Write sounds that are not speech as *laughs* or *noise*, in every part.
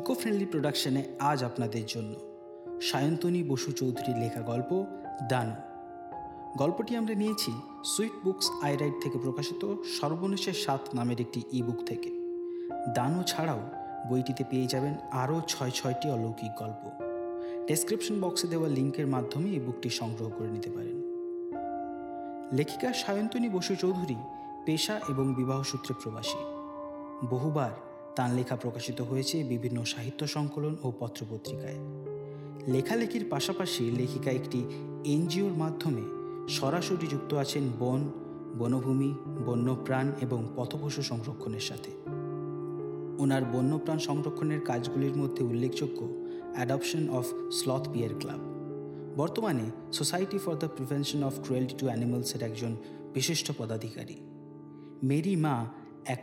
Eco friendly প্রোডাকশনে আজ আপনাদের জন্য সায়ন্তনী বসু চৌধুরীর লেখা গল্প দানু। গল্পটি আমরা নিয়েছি সুইট বুকস আইরাইট থেকে প্রকাশিত সর্বনেশের সাত নামের একটি ইবুক থেকে। দানু ছাড়াও বইটিতে পেয়ে যাবেন আরও ছয় ছয়টি অলৌকিক গল্প। ডেসক্রিপশন বক্সে দেওয়া লিঙ্কের মাধ্যমে এই বুকটি সংগ্রহ করে নিতে পারেন। লেখিকা সায়ন্তনী বসু চৌধুরী পেশা এবং বিবাহ সূত্রে প্রবাসী। বহুবার তাঁর লেখা প্রকাশিত হয়েছে বিভিন্ন সাহিত্য সংকলন ও পত্রপত্রিকায়। লেখালেখির পাশাপাশি লেখিকা একটি এনজিওর মাধ্যমে সরাসরি যুক্ত আছেন বন, বনভূমি, বন্যপ্রাণ এবং পথপশু সংরক্ষণের সাথে। ওনার বন্যপ্রাণ সংরক্ষণের কাজগুলির মধ্যে উল্লেখযোগ্য adoption of sloth bear club. বর্তমানে society for the prevention of cruelty to অ্যানিমালসের একজন বিশিষ্ট পদাধিকারী। মেরি মা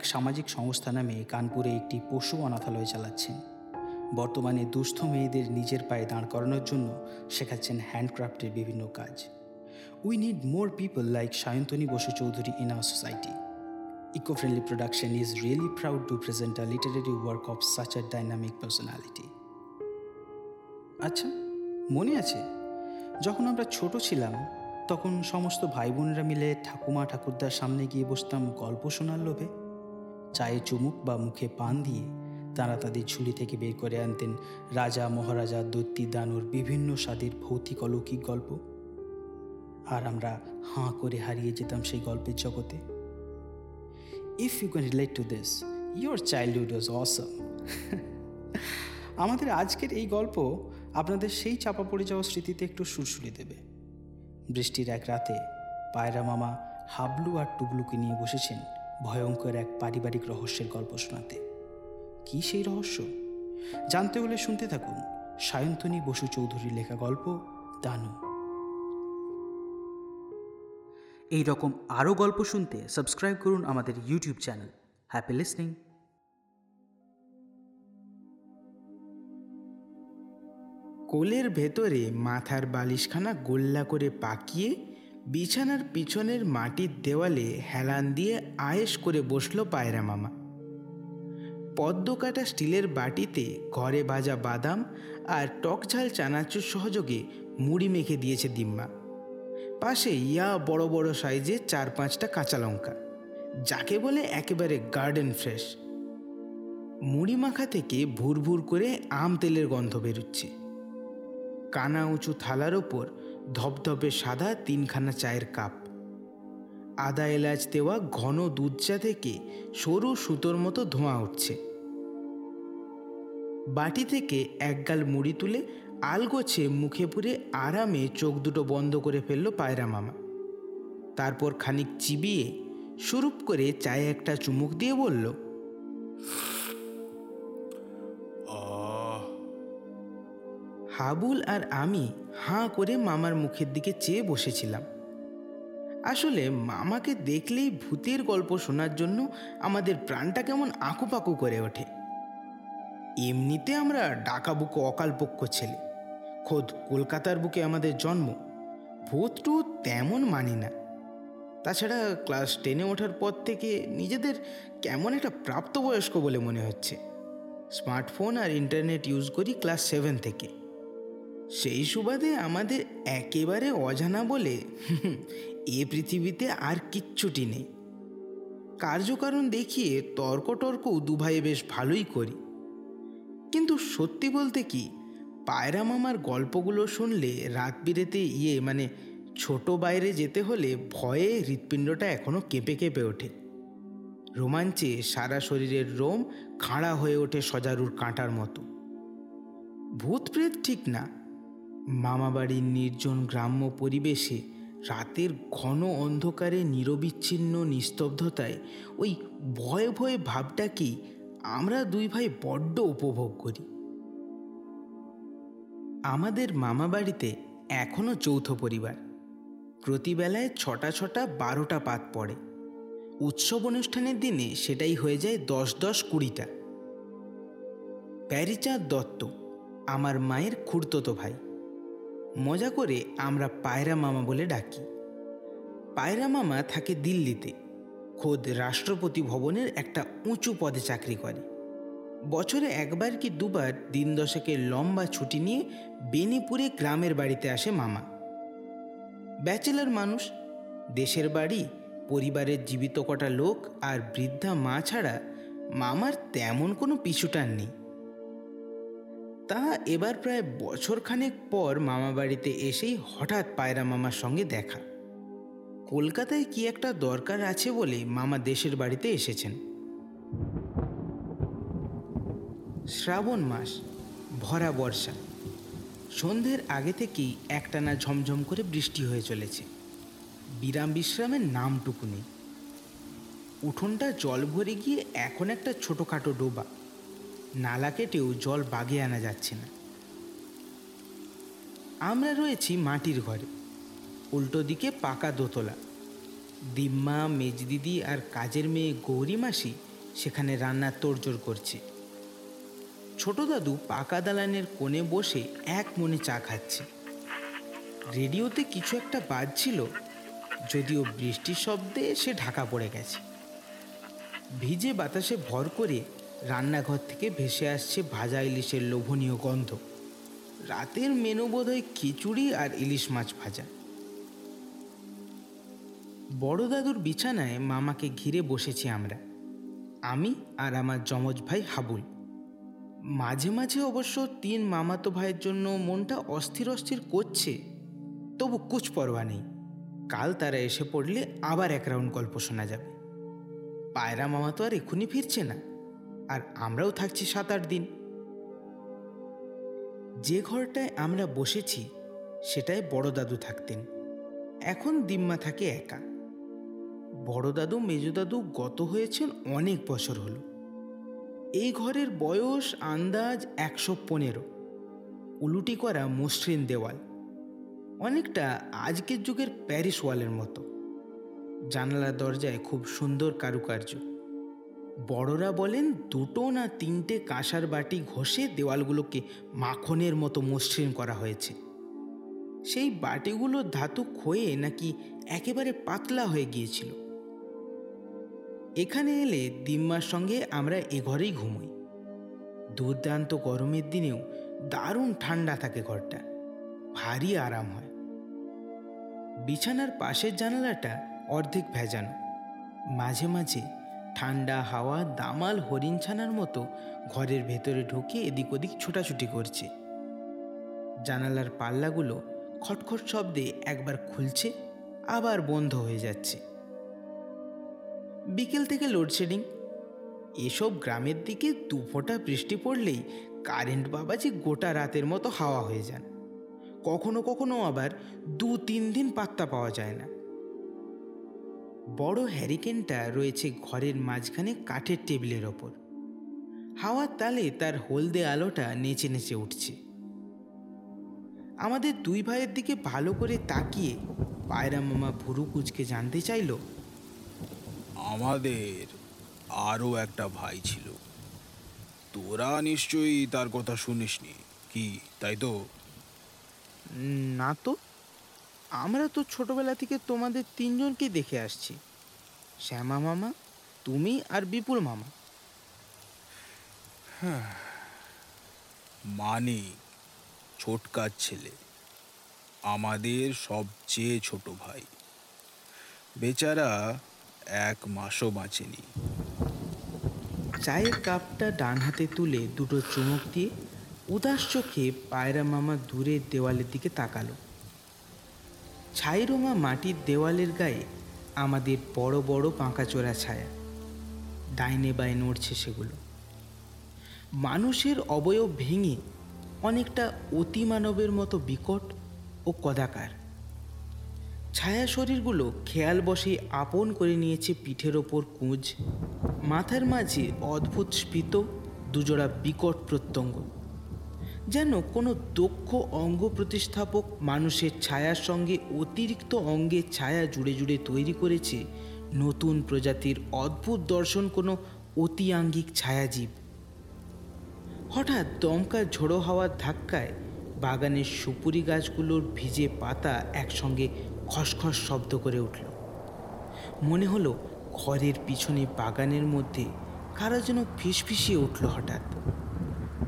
সামাজিক সংস্থা নামে কানপুরে একটি পশু অনাথালয় চালাচ্ছেন। বর্তমানে দুস্থ মেয়েদের নিজের পায়ে দাঁড় করানোর জন্য শেখাচ্ছেন হ্যান্ডক্রাফটের বিভিন্ন কাজ। We need more people like Sayantani Basu Chowdhury in our society Eco-friendly production is really proud to present a literary work of such a dynamic personality. আচ্ছা মনে আছে? যখন আমরা ছোট ছিলাম, তখন সমস্ত ভাই বোনেরা মিলে ঠাকুমা ঠাকুরদার সামনে গিয়ে বসতাম গল্প শোনার লোভে। চায়ে চুমুক বা মুখে পান দিয়ে তারা তাদের ঝুলি থেকে বের করে আনতেন রাজা মহারাজা দৈত্যী দানুর বিভিন্ন স্বাদের ভৌতিক অলৌকিক গল্প। আর আমরা হাঁ করে হারিয়ে যেতাম সেই গল্পের জগতে। If you can relate to this your childhood was awesome আমাদের আজকের এই গল্প আপনাদের সেই চাপা পড়ে যাওয়া স্মৃতিতে একটু সুরসুরি দেবে। বৃষ্টির এক রাতে পায়রা মামা হাবলু আর টুবলুকে নিয়ে বসেছেন ভয়ঙ্কর এক পারিবারিক রহস্যের গল্প শোনাতে। কি সেই রহস্য? জানতে হলে শুনতে থাকুন সায়ন্তনী বসু চৌধুরীর লেখা গল্প দানু। এই রকম আরও গল্প শুনতে সাবস্ক্রাইব করুন আমাদের ইউটিউব চ্যানেল। হ্যাপি লিসনিং কোলের ভেতরে মাথার বালিশখানা গোল্লা করে পাকিয়ে বিছানার পিছনের মাটির দেওয়ালে হেলান দিয়ে আয়েস করে বসল পায়রা মামা। পদ্ম কাটা স্টিলের বাটিতে ঘরে ভাজা বাদাম আর টকঝাল চানাচুর সহযোগে মুড়ি মেখে দিয়েছে দিম্মা। পাশে ইয়া বড় বড় সাইজে চার পাঁচটা কাঁচা লঙ্কা, যাকে বলে একেবারে গার্ডেন ফ্রেশ। মুড়ি মাখা থেকে ভুর ভুর করে আম তেলের গন্ধ বেরুচ্ছে। কানা উঁচু থালার ওপর ধপধপে সাদা তিনখানা চায়ের কাপ। আদা এলাচ দেওয়া ঘন দুধ চা থেকে সরু সুতোর মতো ধোঁয়া উঠছে। বাটি থেকে একগাল মুড়ি তুলে আলগোছে মুখে পুরে আরামে চোখ দুটো বন্ধ করে ফেলল পায়রা মামা। তারপর খানিক চিবিয়ে সুরূপ করে চায়ে একটা চুমুক দিয়ে বলল হাবুল আর আমি হাঁ করে মামার মুখের দিকে চেয়ে বসেছিলাম। আসলে মামাকে দেখলেই ভূতের গল্প শোনার জন্য আমাদের প্রাণটা কেমন আঁকুপাকু করে ওঠে। এমনিতে আমরা ডাকাবুকো অকালপক্ষ ছেলে। খোদ কলকাতার বুকে আমাদের জন্ম। ভূত টুত তেমন মানি না। তাছাড়া ক্লাস টেনে ওঠার পর থেকে নিজেদের কেমন একটা প্রাপ্তবয়স্ক বলে মনে হচ্ছে। স্মার্টফোন আর ইন্টারনেট ইউজ করি ক্লাস সেভেন থেকে। সেই সুবাদে আমাদের একেবারে অজানা বলে *laughs* এ পৃথিবীতে আর কিচ্ছুটি নেই। কার্যকারণ দেখিয়ে তর্ক টর্ক দুভাইয়ে বেশ ভালোই করি। কিন্তু সত্যি বলতে কি, পায়রা মামার গল্পগুলো শুনলে রাত বিরেতে ইয়ে মানে ছোট বাইরে যেতে হলে ভয়ে হৃৎপিণ্ডটা এখনও কেঁপে কেঁপে ওঠে। রোমাঞ্চে সারা শরীরের রোম খাড়া হয়ে ওঠে সজারুর কাঁটার মতো। ভূত প্রেত ঠিক না মামাবাড়ির নির্জন গ্রাম্য পরিবেশে রাতের ঘন অন্ধকারে নিরবিচ্ছিন্ন নিস্তব্ধতায় ওই ভয়ে ভয়ে ভাবটাকেই আমরা দুই ভাই বড্ড উপভোগ করি। আমাদের মামাবাড়িতে এখনও যৌথ পরিবার। প্রতিবেলায় ছটা ছটা বারোটা পাত পড়ে। উৎসব অনুষ্ঠানের দিনে সেটাই হয়ে যায় দশ দশ কুড়িটা। প্যারিচাঁদ দত্ত, আমার মায়ের খুঁড়তো ভাই। মজা করে আমরা পায়রা মামা বলে ডাকি। পায়রা মামা থাকে দিল্লিতে। খোদ রাষ্ট্রপতি ভবনের একটা উঁচু পদে চাকরি করে। বছরে একবার কি দুবার দিন দশকের লম্বা ছুটি নিয়ে বেনিপুরে গ্রামের বাড়িতে আসে মামা। ব্যাচেলার মানুষ, দেশের বাড়ি, পরিবারের জীবিত কটা লোক আর বৃদ্ধা মা ছাড়া মামার তেমন কোনো পিছুটান নেই। তা এবার প্রায় বছরখানেক পর মামা বাড়িতে এসেই হঠাৎ পায়রা মামার সঙ্গে দেখা। কলকাতায় কি একটা দরকার আছে বলে মামা দেশের বাড়িতে এসেছেন। শ্রাবণ মাস, ভরা বর্ষা। সন্ধ্যের আগে থেকেই একটানা ঝমঝম করে বৃষ্টি হয়ে চলেছে। বিরাম বিশ্রামের নামটুকু নেই। উঠোনটা জল ভরে গিয়ে এখন একটা ছোটোখাটো ডোবা। নালা কেটেও জল বাগে আনা যাচ্ছে না। আমরা রয়েছি মাটির ঘরে। উল্টো দিকে পাকা দোতলা। দিম্মা, মেজদিদি আর কাজের মেয়ে গৌরী মাসি সেখানে রান্নার তোড়জোড় করছে। ছোট দাদু পাকা দালানের কোণে বসে এক মনে চা খাচ্ছে। রেডিওতে কিছু একটা বাজছিল, যদিও বৃষ্টির শব্দে সে ঢাকা পড়ে গেছে। ভিজে বাতাসে ভর করে রান্নাঘর থেকে ভেসে আসছে ভাজা ইলিশের লোভনীয় গন্ধ। রাতের মেনু বোধহয় খিচুড়ি আর ইলিশ মাছ ভাজা। বড় দাদুর বিছানায় মামাকে ঘিরে বসেছি আমরা। আমি আর আমার যমজ ভাই হাবুল। মাঝে মাঝে অবশ্য তিন মামাতো ভাইয়ের জন্য মনটা অস্থির অস্থির করছে, তবু কুচ পরোয়া নেই। কাল তারা এসে পড়লে আবার এক রাউন্ড গল্প শোনা যাবে। পায়রা মামা তো আর এক্ষুনি ফিরছে না। আর আমরাও থাকছি সাত আট দিন। যে ঘরটায় আমরা বসেছি, সেটায় বড় দাদু থাকতেন। এখন দিম্মা থাকে একা। বড় দাদু, মেজো দাদু গত হয়েছেন অনেক বছর হলো। এই ঘরের বয়স, আন্দাজ একশো পনেরো। উলুটি করা মসৃণ দেওয়াল। অনেকটা আজকের যুগের প্যারিস ওয়ালের মতো। জানালা দরজায় খুব সুন্দর কারুকার্য। বড়রা বলেন দুটো না তিনটে কাঁসার বাটি ঘষে দেওয়ালগুলোকে মাখনের মতো মসৃণ করা হয়েছে। সেই বাটিগুলো ধাতু ক্ষয়ে নাকি একেবারে পাতলা হয়ে গিয়েছিল। এখানে এলে দিম্মার সঙ্গে আমরা এ ঘরেই ঘুমোই। দুর্দান্ত গরমের দিনেও দারুণ ঠান্ডা থাকে ঘরটা। ভারী আরাম হয়। বিছানার পাশের জানালাটা অর্ধেক ভেজানো। মাঝে মাঝে ঠান্ডা হাওয়া, দামাল হরিণ ছানার মতো ঘরের ভেতরে ঢুকে এদিক ওদিক ছোটাছুটি করছে। জানালার পাল্লাগুলো খটখট শব্দে একবার খুলছে, আবার বন্ধ হয়ে যাচ্ছে। বিকেল থেকে লোডশেডিং। এসব গ্রামের দিকে দু ফোঁটা বৃষ্টি পড়লেই কারেন্ট বাবাজি গোটা রাতের মতো হাওয়া হয়ে যান। কখনো কখনো আবার দু তিন দিন পাত্তা পাওয়া যায় না। বড় হ্যারিকেনটা রয়েছে ঘরের মাঝখানে কাঠের টেবিলের ওপর। হাওয়ার তালে তার হলদে আলোটা নেচে নেচে উঠছে। আমাদের দুই ভাইয়ের দিকে ভালো করে তাকিয়ে পায়রা মামা ভুরু কুচকে জানতে চাইল আমাদের আরও একটা ভাই ছিল। তোরা নিশ্চয়ই তার কথা শুনিসনি কি তাই তো? না তো। আমরা তো ছোটবেলা থেকে তোমাদের তিনজনকে দেখে আসছি। শ্যামা মামা তুমি আর বিপুল মামা। মানে ছোটকার ছেলে আমাদের সবচেয়ে ছোট ভাই। বেচারা এক মাসও বাঁচেনি। চায়ের কাপটা ডান হাতে তুলে দুটো চুমুক দিয়ে উদাস চোখে পায়রা মামা দূরের দেওয়ালের দিকে তাকালো। ছাইরোমা মাটির দেওয়ালের গায়ে আমাদের বড় বড় পাঁকাচোরা ছায়া। ডাইনে বায়ে নড়ছে সেগুলো। মানুষের অবয়ব ভেঙে অনেকটা অতিমানবের মতো বিকট ও কদাকার। ছায়া শরীরগুলো খেয়াল বসে আপন করে নিয়েছে পিঠের ওপর কুঁজ, মাথার মাঝে অদ্ভুত স্ফীত, দুজোড়া বিকট প্রত্যঙ্গ। যেন কোনো দক্ষ অঙ্গ প্রতিস্থাপক মানুষের ছায়ার সঙ্গে অতিরিক্ত অঙ্গের ছায়া জুড়ে জুড়ে তৈরি করেছে নতুন প্রজাতির অদ্ভুত দর্শন কোনো অতিআঙ্গিক ছায়াজীব। হঠাৎ দমকা ঝোড়ো হাওয়ার ধাক্কায় বাগানের সুপুরি গাছগুলোর ভিজে পাতা একসঙ্গে খসখস শব্দ করে উঠল। মনে হলো ঘরের পিছনে বাগানের মধ্যে কারা যেন ফিসফিসিয়ে উঠল হঠাৎ।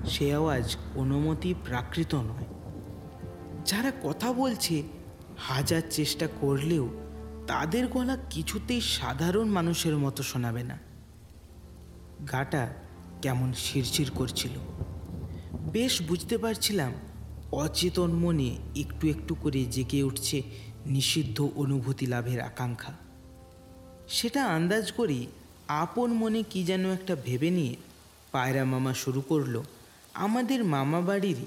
সে আওয়াজ অনুমতি প্রাকৃত নয়। যারা কথা বলছে, হাজার চেষ্টা করলেও তাদের গলা কিছুতেই সাধারণ মানুষের মতো শোনাবে না। গাটা কেমন শিরশির করছিল। বেশ বুঝতে পারছিলাম অচেতন মনে একটু একটু করে জেগে উঠছে নিষিদ্ধ অনুভূতি লাভের আকাঙ্ক্ষা। সেটা আন্দাজ করি আপন মনে কি যেন একটা ভেবে নিয়ে পায়রা মামা শুরু করল। আমাদের মামা বাড়িরই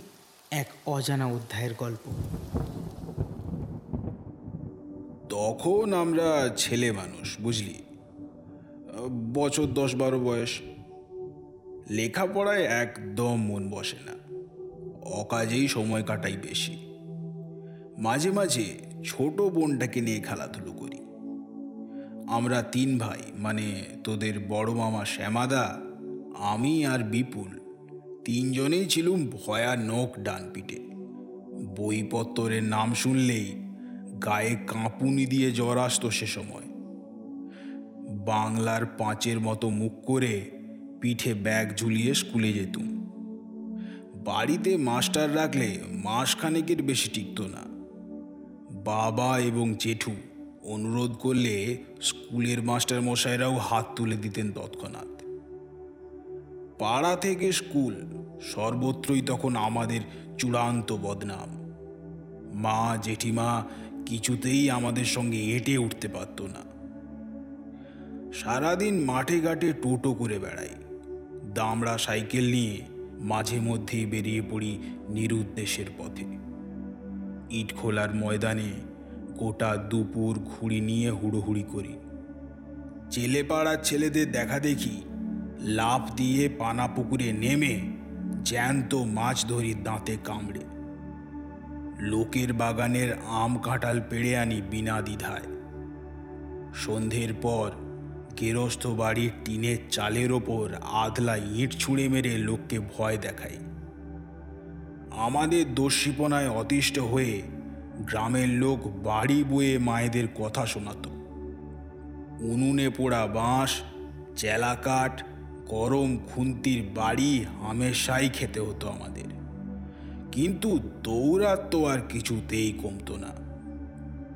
এক অজানা অধ্যায়ের গল্প। তখন আমরা ছেলে মানুষ, বুঝলি? বছর দশ বারো বয়স। লেখাপড়ায় একদম মন বসে না। অকাজেই সময় কাটাই বেশি। মাঝে মাঝে ছোট বোনটাকে নিয়ে খেলাধুলো করি। আমরা তিন ভাই মানে তোদের বড় মামা শ্যামাদা, আমি আর বিপুল। তিনজনেই ছিলুম ভয়ানক ডান পিটে বইপত্তরের নাম শুনলেই গায়ে কাঁপুনি দিয়ে জ্বর আসতো সে সময়। বাংলার পাঁচের মতো মুখ করে পিঠে ব্যাগ ঝুলিয়ে স্কুলে যেতুম। বাড়িতে মাস্টার রাখলে মাসখানেকের বেশি টিকতো না। বাবা এবং জেঠু অনুরোধ করলে স্কুলের মাস্টার মশাইরাও হাত তুলে দিতেন তৎক্ষণাৎ। পাড়া থেকে স্কুল, সর্বত্রই তখন আমাদের চূড়ান্ত বদনাম। মা, জেঠিমা কিছুতেই আমাদের সঙ্গে এঁটে উঠতে পারত না। সারাদিন মাঠে ঘাটে টোটো করে বেড়াই। দামড়া সাইকেল নিয়ে মাঝে মধ্যেই বেরিয়ে পড়ি নিরুদ্দেশের পথে। ইট খোলার ময়দানে গোটা দুপুর ঘুড়ি নিয়ে হুড়োহুড়ি করি। চেলেপাড়ার ছেলেদের দেখা দেখি লাফ দিয়ে পানা পুকুরে নেমে জ্যান্ত মাছ ধরি দাঁতে কামড়ে। লোকের বাগানের আম কাঁঠাল পেড়ে আনি বিনা দ্বিধায়। সন্ধ্যের পর গেরস্থ বাড়ির টিনের চালের ওপর আধলা ইট ছুঁড়ে মেরে লোককে ভয় দেখাই আমাদের দস্যিপনায় অতিষ্ঠ হয়ে গ্রামের লোক বাড়ি বয়ে মায়েদের কথা শোনাতো। উনুনে পোড়া বাঁশ, চেলা কাঠ গরম খুন্তির বাড়ি হামেশাই খেতে হতো আমাদের। কিন্তু দৌড়াত তো আর কিছুতেই কমতো না।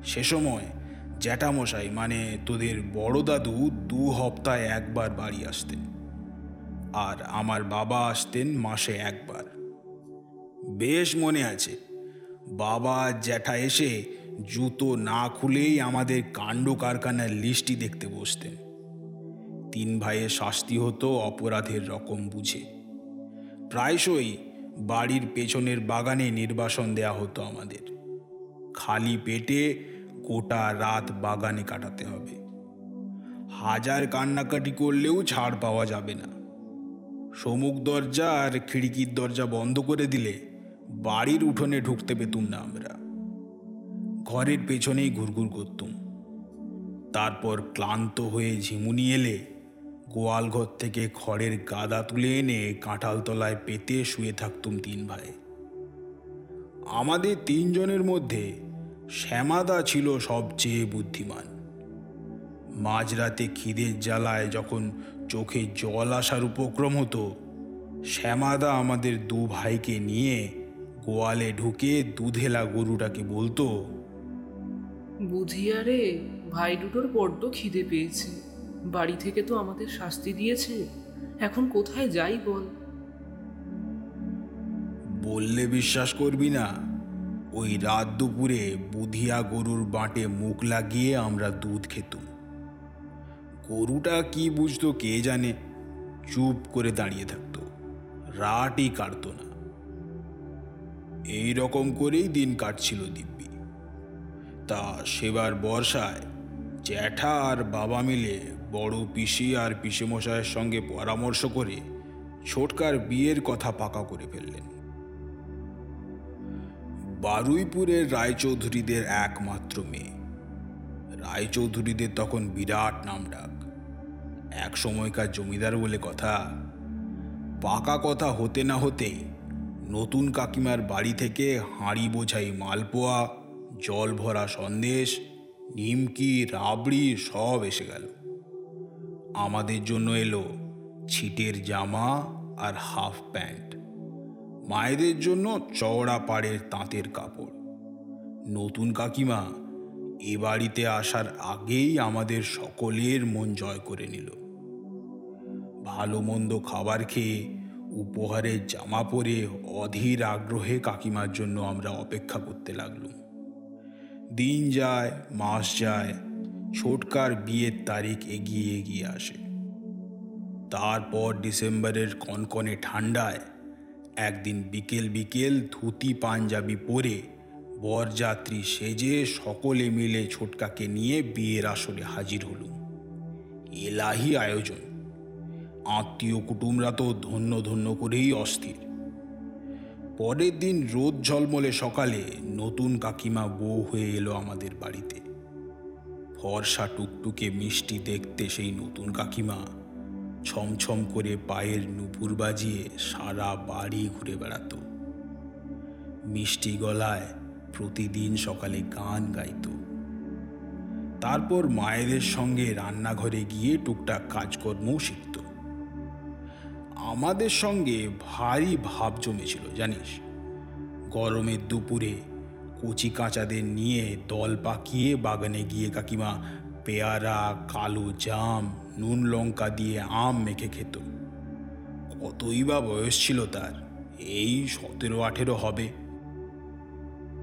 সে সময় জ্যাঠামশাই মানে তোদের বড় দাদু, দু হপ্তায় একবার বাড়ি আসতেন। আর আমার বাবা আসতেন মাসে একবার। বেশ মনে আছে, বাবা জ্যাঠা এসে জুতো না খুলেই আমাদের কাণ্ড কারখানার লিস্টটি দেখতে বসতেন। তিন ভাইয়ের শাস্তি হতো অপরাধের রকম বুঝে। প্রায়শই বাড়ির পেছনের বাগানে নির্বাসন দেয়া হতো আমাদের। খালি পেটে গোটা রাত বাগানে কাটাতে হবে। হাজার কান্নাকাটি করলেও ছাড় পাওয়া যাবে না। সমুখ দরজা আর খিড়কির দরজা বন্ধ করে দিলে বাড়ির উঠোনে ঢুকতে পেতুম না আমরা। ঘরের পেছনেই ঘুরঘুর করতুম। তারপর ক্লান্ত হয়ে ঝিমুনি এলে গোয়াল ঘর থেকে খড়ের গাদা তুলে এনে কাঁঠাল তলায় পেতে শুয়ে থাকতুম তিন ভাই। আমাদের তিনজনের মধ্যে শ্যামাদা ছিল সবচেয়ে বুদ্ধিমান। মাঝরাতে খিদের জ্বালায় যখন চোখে জল আসার উপক্রম হতো, শ্যামাদা আমাদের দু ভাইকে নিয়ে গোয়ালে ঢুকে দুধেলা গরুটাকে বলতো বুঝিয়া রে ভাই দুটোর বড্ড খিদে পেয়েছে। বাড়ি থেকে তো আমাদের শাস্তি দিয়েছে। এখন কোথায় যাই বল? বললে বিশ্বাস করবি না। ওই রাত দুপুরে বুধিয়া গরুর বাঁটে মুখ লাগিয়ে আমরা দুধ খেতুম। গরুটা কি বুঝতো কে জানে? চুপ করে দাঁড়িয়ে থাকতো। রাটই কাটতো না। এই রকম করেই দিন কাটছিল দিব্যি। তা সেবার বর্ষায় জ্যাঠা আর বাবা মিলে বড় পিসি আর পিসেমশাইয়ের সঙ্গে পরামর্শ করে ছোটকার বিয়ের কথা পাকা করে ফেললেন। বারুইপুরের রায়চৌধুরীদের একমাত্র মেয়ে। রায়চৌধুরীদের তখন বিরাট নাম ডাক এক সময়কার জমিদার বলে কথা, পাকা কথা হতে না হতেই নতুন কাকিমার বাড়ি থেকে হাঁড়ি বোঝাই মালপোয়া, জল ভরা সন্দেশ, নিমকি, রাবড়ি সব এসে গেল। আমাদের জন্য এলো ছিটের জামা আর হাফ প্যান্ট। মায়েদের জন্য চওড়া পাড়ের তাঁতের কাপড়। নতুন কাকিমা এ বাড়িতে আসার আগেই আমাদের সকলের মন জয় করে নিল। ভালো মন্দ খাবার খেয়ে উপহারের জামা পরে অধীর আগ্রহে কাকিমার জন্য আমরা অপেক্ষা করতে লাগলুম। দিন যায়, মাস যায় ছোটকার বিয়ের তারিখ এগিয়ে এগিয়ে আসে। তারপর ডিসেম্বরের কনকনে ঠান্ডায় একদিন বিকেল বিকেল ধুতি পাঞ্জাবি পরে বরযাত্রী সেজে সকলে মিলে ছোটকাকে নিয়ে বিয়ের আসরে হাজির হলুম। এলাহি আয়োজন। আত্মীয় কুটুমরা তো ধন্য ধন্য করেই অস্থির। পরের দিন রোদ ঝলমলে সকালে নতুন কাকিমা বউ হয়ে এলো আমাদের বাড়িতে। ফর্সা টুকটুকে মিষ্টি দেখতে সেই নতুন কাকিমা। ছমছম করে পায়ের নুপুর বাজিয়ে সারা বাড়ি ঘুরে বেড়াতো। মিষ্টি গলায় প্রতিদিন সকালে গান গাইতো। তারপর মায়েদের সঙ্গে রান্নাঘরে গিয়ে টুকটাক কাজকর্মও শিখত। আমাদের সঙ্গে ভারী ভাব জমেছিল, জানিস? গরমের দুপুরে কচি কাঁচাদের নিয়ে দল পাকিয়ে বাগানে গিয়ে কাকিমা পেয়ারা, কালো জাম, নুন লঙ্কা দিয়ে আম মেখে খেত। কতই বা বয়স ছিল তার, এই সতেরো আঠেরো হবে।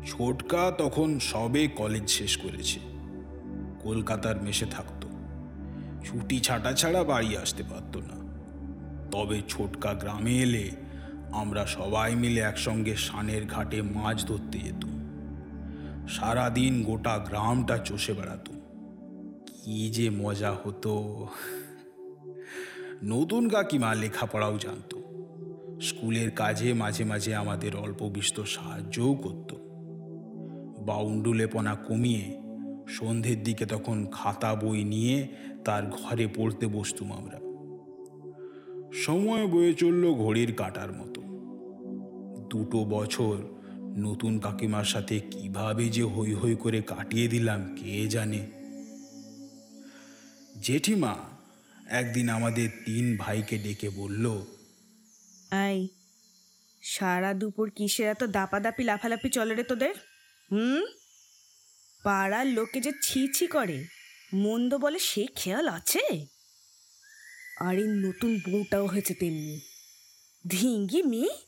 ছোটকা তখন সবে কলেজ শেষ করেছে। কলকাতার মেশে থাকতো। ছুটি ছাটা ছাড়া বাড়ি আসতে পারতো না। তবে ছোটকা গ্রামে এলে আমরা সবাই মিলে একসঙ্গে সানের ঘাটে মাছ ধরতে যেত সারাদিন গোটা গ্রামটা চষে বেড়াতো। কি যে মজা হতো। নতুন কাকিমা লেখাপড়াও জানতো। স্কুলের কাজে মাঝে মাঝে আমাদের অল্প বিস্তর সাহায্যও করত। বাউন্ডুলেপনা কমিয়ে সন্ধ্যের দিকে তখন খাতা বই নিয়ে তার ঘরে পড়তে বসতুম আমরা। সময় বয়ে চলল ঘড়ির কাটার মতো। দুটো বছর নতুন কাকিমার সাথে কীভাবে যে হই হই করে কাটিয়ে দিলাম, কে জানে? জেঠিমা একদিন আমাদের তিন ভাইকে ডেকে বলল, আই, সারা দুপুর কিসের এত দাপাদাপি লাফালাফি চলে রে তোদের? হুম? পাড়ার লোকে যে ছি ছি করে, মন্দ বলে সে খেয়াল আছে? আর এই নতুন বউটাও হয়েছে তেমনি। ধিঙ্গি মেয়ে?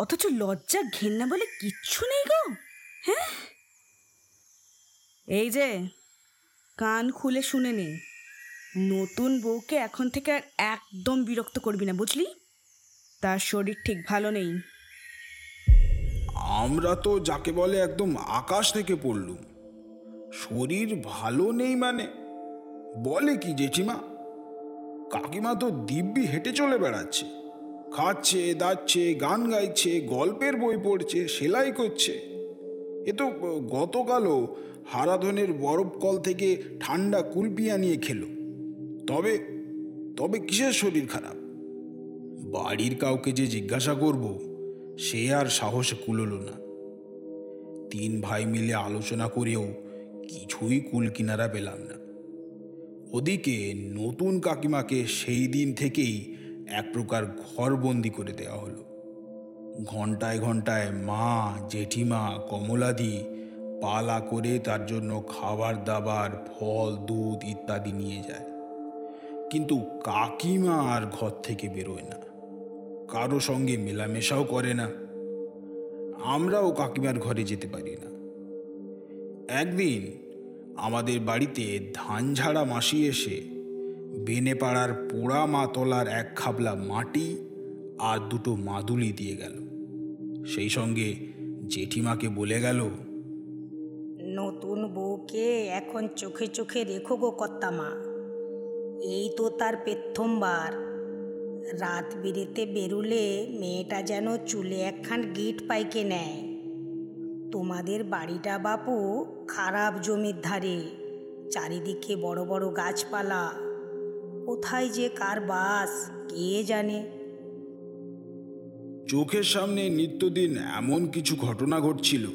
অথচ লজ্জা ঘেন্না বলে কিচ্ছু নেই গো। হ্যাঁ? এই যে, কান খুলে শুনে নে। নতুন বউকে এখন থেকে আর একদম বিরক্ত করবি না, বুঝলি? তার শরীর ঠিক ভালো নেই। আমরা তো যাকে বলে একদম আকাশ থেকে পড়লুম। শরীর ভালো নেই মানে? বলে কি জেঠিমা? কাকিমা তো দিব্যি হেঁটে চলে বেড়াচ্ছে। খাচ্ছে, দাচ্ছে, গান গাইছে, গল্পের বই পড়ছে, সেলাই করছে। এ তো গতকালও হারাধনের বরফ কল থেকে ঠান্ডা কুলপিয়া নিয়ে খেলো। তবে তবে কিসের শরীর খারাপ? বাড়ির কাউকে যে জিজ্ঞাসা করব, সে আর সাহসে কুলোলো না। তিন ভাই মিলে আলোচনা করেও কিছুই কুল কিনারা পেলাম না। ওদিকে নতুন কাকিমাকে সেই দিন থেকেই এক প্রকার ঘরবন্দি করে দেওয়া হলো। ঘন্টায় ঘন্টায় মা, জেঠিমা, কমলাদি পালা করে তার জন্য খাবার, দাবার, ফল, দুধ ইত্যাদি নিয়ে যায়। কিন্তু কাকিমা আর ঘর থেকে বেরোয় না। কারও সঙ্গে মেলামেশাও করে না। আমরাও কাকিমার ঘরে যেতে পারি না। একদিন আমাদের বাড়িতে ধান ঝাড়া মাসি এসে বেনেপাড়ার পোড়া মাতলার এক খাবলা মাটি আর দুটো মাদুলি দিয়ে গেল। সেই সঙ্গে জেঠিমাকে বলে গেল, নতুন বউকে এখন চোখে চোখে রেখো গো কর্তামা। এই তো তার প্রথমবার রাত বিরেতে বেরুলে মেয়েটা যেন চুলে একখান গিট পাইকে নেয়। তোমাদের বাড়িটা বাপু খারাপ জমির ধারে, চারিদিকে বড় বড় গাছপালা। কোথায় যে কার বাস, কে জানে? চোখের সামনে নিত্যদিন এমন কিছু ঘটনা ঘটছিল,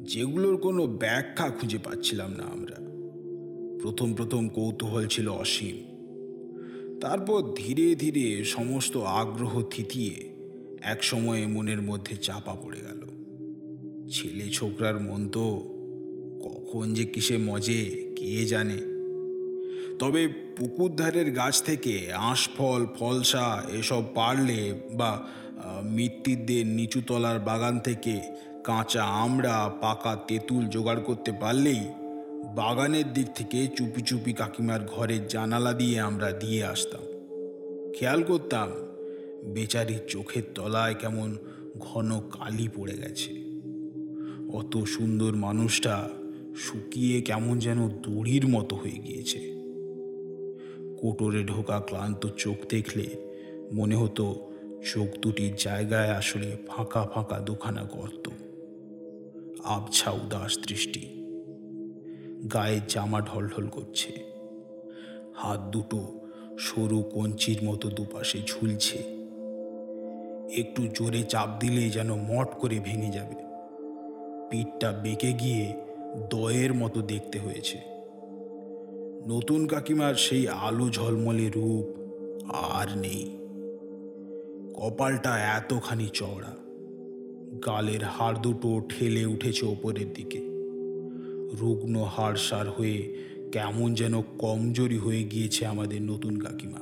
যেগুলোর কোনো ব্যাখ্যা খুঁজে পাচ্ছিলাম না আমরা। প্রথম প্রথম কৌতূহল ছিল অসীম। তারপর ধীরে ধীরে সমস্ত আগ্রহ থিতিয়ে এক সময়ে মনের মধ্যে চাপা পড়ে গেল। ছেলে ছোকরার মন তো কখন যে কিসে মজে, কে জানে? তবে পুকুর ধারের গাছ থেকে আঁশফল ফলসা এসব পারলে বা মৃত্তিরদের নিচুতলার বাগান থেকে কাঁচা আমড়া, পাকা তেঁতুল জোগাড় করতে পারলেই বাগানের দিক থেকে চুপি চুপি কাকিমার ঘরের জানালা দিয়ে আমরা দিয়ে আসতাম। খেয়াল করতাম, বেচারির চোখের তলায় কেমন ঘন কালি পড়ে গেছে। অত সুন্দর মানুষটা শুকিয়ে কেমন যেন দড়ির মতো হয়ে গিয়েছে। কোটরে ঢোকা ক্লান্ত চোখ দেখলে মনে হতো চোখ দুটির জায়গায় আসলে ফাঁকা ফাঁকা দুখানা গর্ত। আবছা উদাস দৃষ্টি। গায়ের জামা ঢলঢল করছে। হাত দুটো সরু কঞ্চির মতো দুপাশে ঝুলছে। একটু জোরে চাপ দিলে যেন মট করে ভেঙে যাবে। পিঠটা বেঁকে গিয়ে দয়ের মতো দেখতে হয়েছে। নতুন কাকিমার সেই আলো ঝলমলে রূপ আর নেই। কপালটা এতখানি চওড়া, গালের হাড় দুটো ঠেলে উঠেছে ওপরের দিকে। রুগ্ন হাড়সার হয়ে কেমন যেন কমজোরি হয়ে গিয়েছে আমাদের নতুন কাকিমা।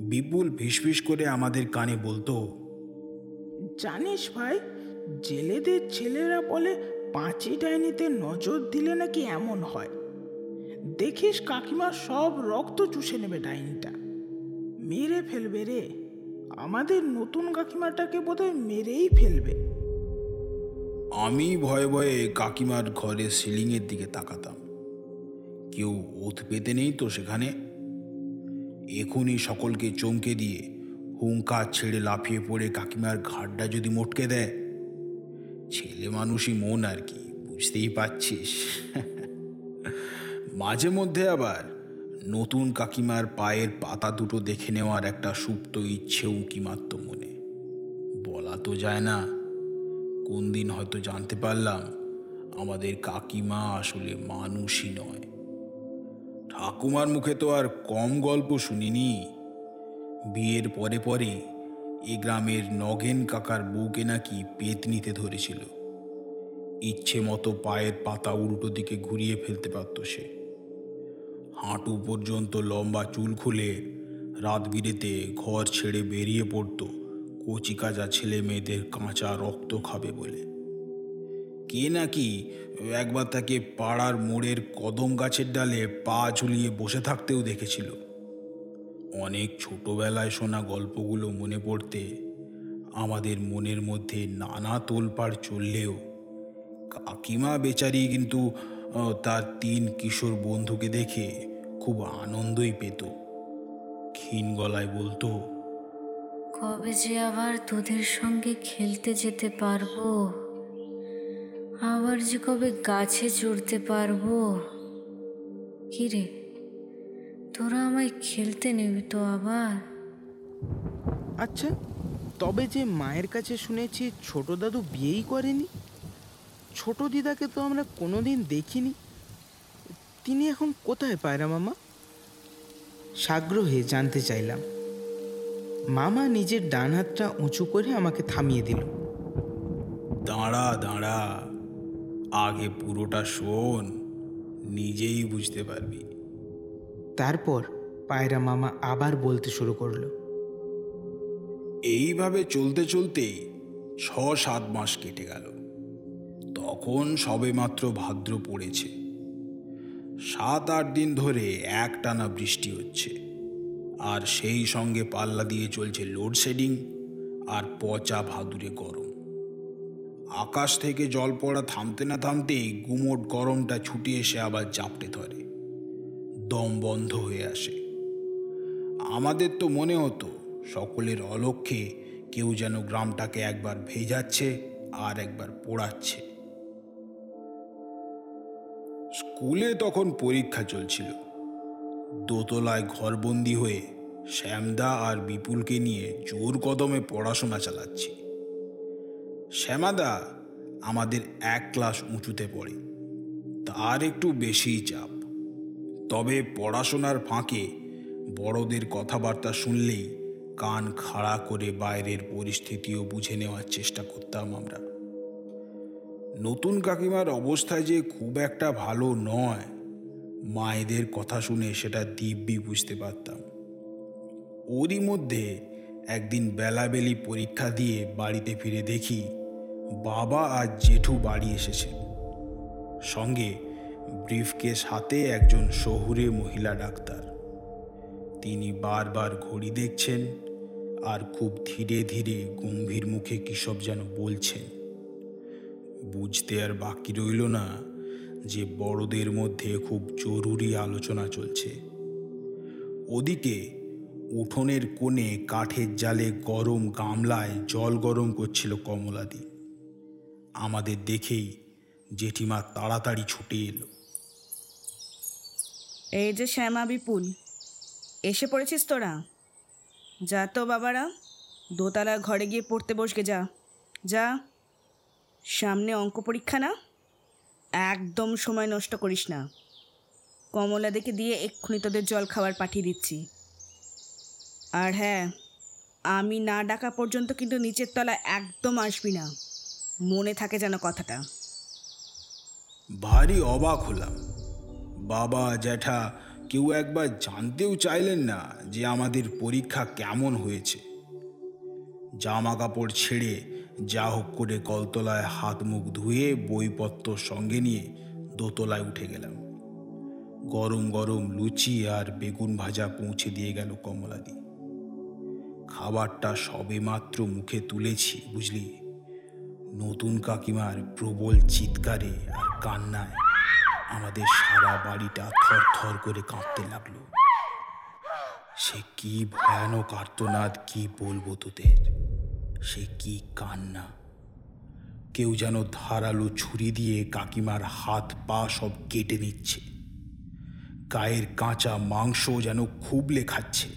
বিপুল ফিসফিস করে আমাদের কানে বলতো, জানিস ভাই, জেলেদের ছেলেরা বলে পাঁচি ডাইনিতে নজর দিলে নাকি এমন হয়? দেখিস কাকিমা সব রক্ত চুষে নেবে ডাইনিটা। মেরে ফেলবে রে। আমাদের নতুন কাকিমাটাকে বোধহয় মেরেই ফেলবে। আমি ভয়ে ভয়ে কাকিমার ঘরের সিলিংয়ের দিকে তাকাতাম। কেউ ওথ পেতে নেই তো সেখানে। এখনই সকলকে চমকে দিয়ে হুঙ্কার ছেড়ে লাফিয়ে পড়ে কাকিমার ঘাড়টা যদি মটকে দেয়, ছেলে মানুষই মন আর কি, বুঝতেই পারছিস। *laughs* মাঝে মধ্যে আবার নতুন কাকিমার পায়ের পাতা দুটো দেখে নেওয়ার একটা সুপ্ত ইচ্ছে উঁকি মারত মনে। বলা তো যায় না, কোন দিন হয়তো জানতে পারলাম আমাদের কাকিমা আসলে মানুষই নয়। ঠাকুমার মুখে তো আর কম গল্প শুনিনি। বিয়ের পরে পরে এ গ্রামের নগেন কাকার বউকে নাকি পেত নিতে ধরেছিল। ইচ্ছে মতো পায়ের পাতা উল্টো দিকে ঘুরিয়ে ফেলতে পারত সে। হাঁটু পর্যন্ত লম্বা চুল খুলে রাত বিরেতে ঘর ছেড়ে বেরিয়ে পড়তো কচি কাজা ছেলে মেয়েদের কাঁচা রক্ত খাবে বলে। কে নাকি একবার তাকে পাড়ার মোড়ের কদম গাছের ডালে পা ঝুলিয়ে বসে থাকতেও দেখেছিল। অনেক ছোটবেলায় শোনা গল্পগুলো মনে পড়তে আমাদের মনের মধ্যে নানা তোলপাড় চললেও কাকিমা বেচারি কিন্তু তার তিন কিশোর বন্ধুকে দেখে খুব আনন্দই পেত। ক্ষীণ গলায় বলতো কবে যে আবার তোদের সঙ্গে খেলতে যেতে পারব? আবার যে কবে গাছে চড়তে পারব? কি রে তোরা আমায় খেলতে নেবি তো আবার? আচ্ছা তবে যে মায়ের কাছে শুনেছি ছোট দাদু বিয়েই করেনি? ছোট দিদাকে তো আমরা কোনোদিন দেখিনি। তিনি এখন কোথায় পায়রা মামা? সাগ্রহে জানতে চাইলাম। মামা নিজের ডান হাতটা উঁচু করে আমাকে থামিয়ে দিল। দাঁড়া দাঁড়া। আগে পুরোটা শোন নিজেই বুঝতে পারবি। তারপর পায়রা মামা আবার বলতে শুরু করল। এইভাবে চলতে চলতেই ছ সাত মাস কেটে গেল। তখন সবেমাত্র ভাদ্র পড়েছে। সাত আট দিন ধরে একটানা বৃষ্টি হচ্ছে। আর সেই সঙ্গে পাল্লা দিয়ে চলছে লোডশেডিং আর পচা ভাদুরে গরম। আকাশ থেকে জল পড়া থামতে না থামতেই গুমোট গরমটা ছুটে এসে আবার জাপটে ধরে। দম বন্ধ হয়ে আসে। আমাদের তো মনে হতো সকলের অলক্ষ্যে কেউ যেন গ্রামটাকে একবার ভেজাচ্ছে আর একবার পোড়াচ্ছে। স্কুলে তখন পরীক্ষা চলছিল। দোতলায় ঘরবন্দি হয়ে শ্যামদা আর বিপুলকে নিয়ে জোর কদমে পড়াশোনা চালাচ্ছি। শ্যামাদা আমাদের এক ক্লাস উঁচুতে পড়ে। তার একটু বেশিই চাপ। তবে পড়াশোনার ফাঁকে বড়দের কথাবার্তা শুনলেই কান খাড়া করে বাইরের পরিস্থিতিও বুঝে নেওয়ার চেষ্টা করতাম আমরা। নতুন কাকিমার অবস্থা যে খুব একটা ভালো নয়, মায়েদের কথা শুনে সেটা দিব্যি বুঝতে পারতাম। ওরই মধ্যে একদিন বেলাবেলি পরীক্ষা দিয়ে বাড়িতে ফিরে দেখি, বাবা আর জেঠু বাড়ি এসেছে। সঙ্গে ব্রিফকেস হাতে একজন শহুরে মহিলা ডাক্তার। তিনি বারবার ঘড়ি দেখছেন আর খুব ধীরে ধীরে গম্ভীর মুখে কী সব যেন বলছেন। বুঝতে আর বাকি রইল না যে বড়দের মধ্যে খুব জরুরি আলোচনা চলছে। ওদিকে উঠোনের কোণে কাঠের জালে গরম গামলায় জল গরম করছিল কমলাদি। আমাদের দেখেই জেঠিমা তাড়াতাড়ি ছুটে এলো। এই যে শ্যামা বিপুল, এসে পড়েছিস তোরা? যা তো বাবারা, দোতলা ঘরে গিয়ে পড়তে বসকে যা যা। সামনে অঙ্ক পরীক্ষা না? একদম সময় নষ্ট করিস না। কমলা দেখে দিয়ে এক্ষুনি তোদের জল খাবার পাঠিয়ে দিচ্ছি। আর হ্যাঁ আমি না ডাকা পর্যন্ত কিন্তু নিচের তলা একদম আসবি না। মনে থাকে যেন কথাটা। ভারী অবাক হলাম। বাবা, জ্যাঠা, কেউ একবার জানতেও চাইলেন না যে আমাদের পরীক্ষা কেমন হয়েছে। জামা কাপড় ছেড়ে যা হোক করে কলতলায় হাত মুখ ধুয়ে বইপত্র সঙ্গে নিয়ে দোতলায় উঠে গেলাম। গরম গরম লুচি আর বেগুন ভাজা পৌঁছে দিয়ে গেল কমলাদি। খাবারটা সবেমাত্র মুখে তুলেছি, বুঝলি? নতুন কাকিমার প্রবল চিৎকারে আর কান্নায় আমাদের সারা বাড়িটা থর থর করে কাঁপতে লাগল। সে কি ভয়ানক আর্তনাদ, কি বলব তোদের? সে কি কান্না? কেউ যেন ধারালো ছুরি দিয়ে কাকিমার হাত পা সব কেটে নিচ্ছে। গায়ের কাঁচা মাংস যেন খুবলে খাচ্ছে।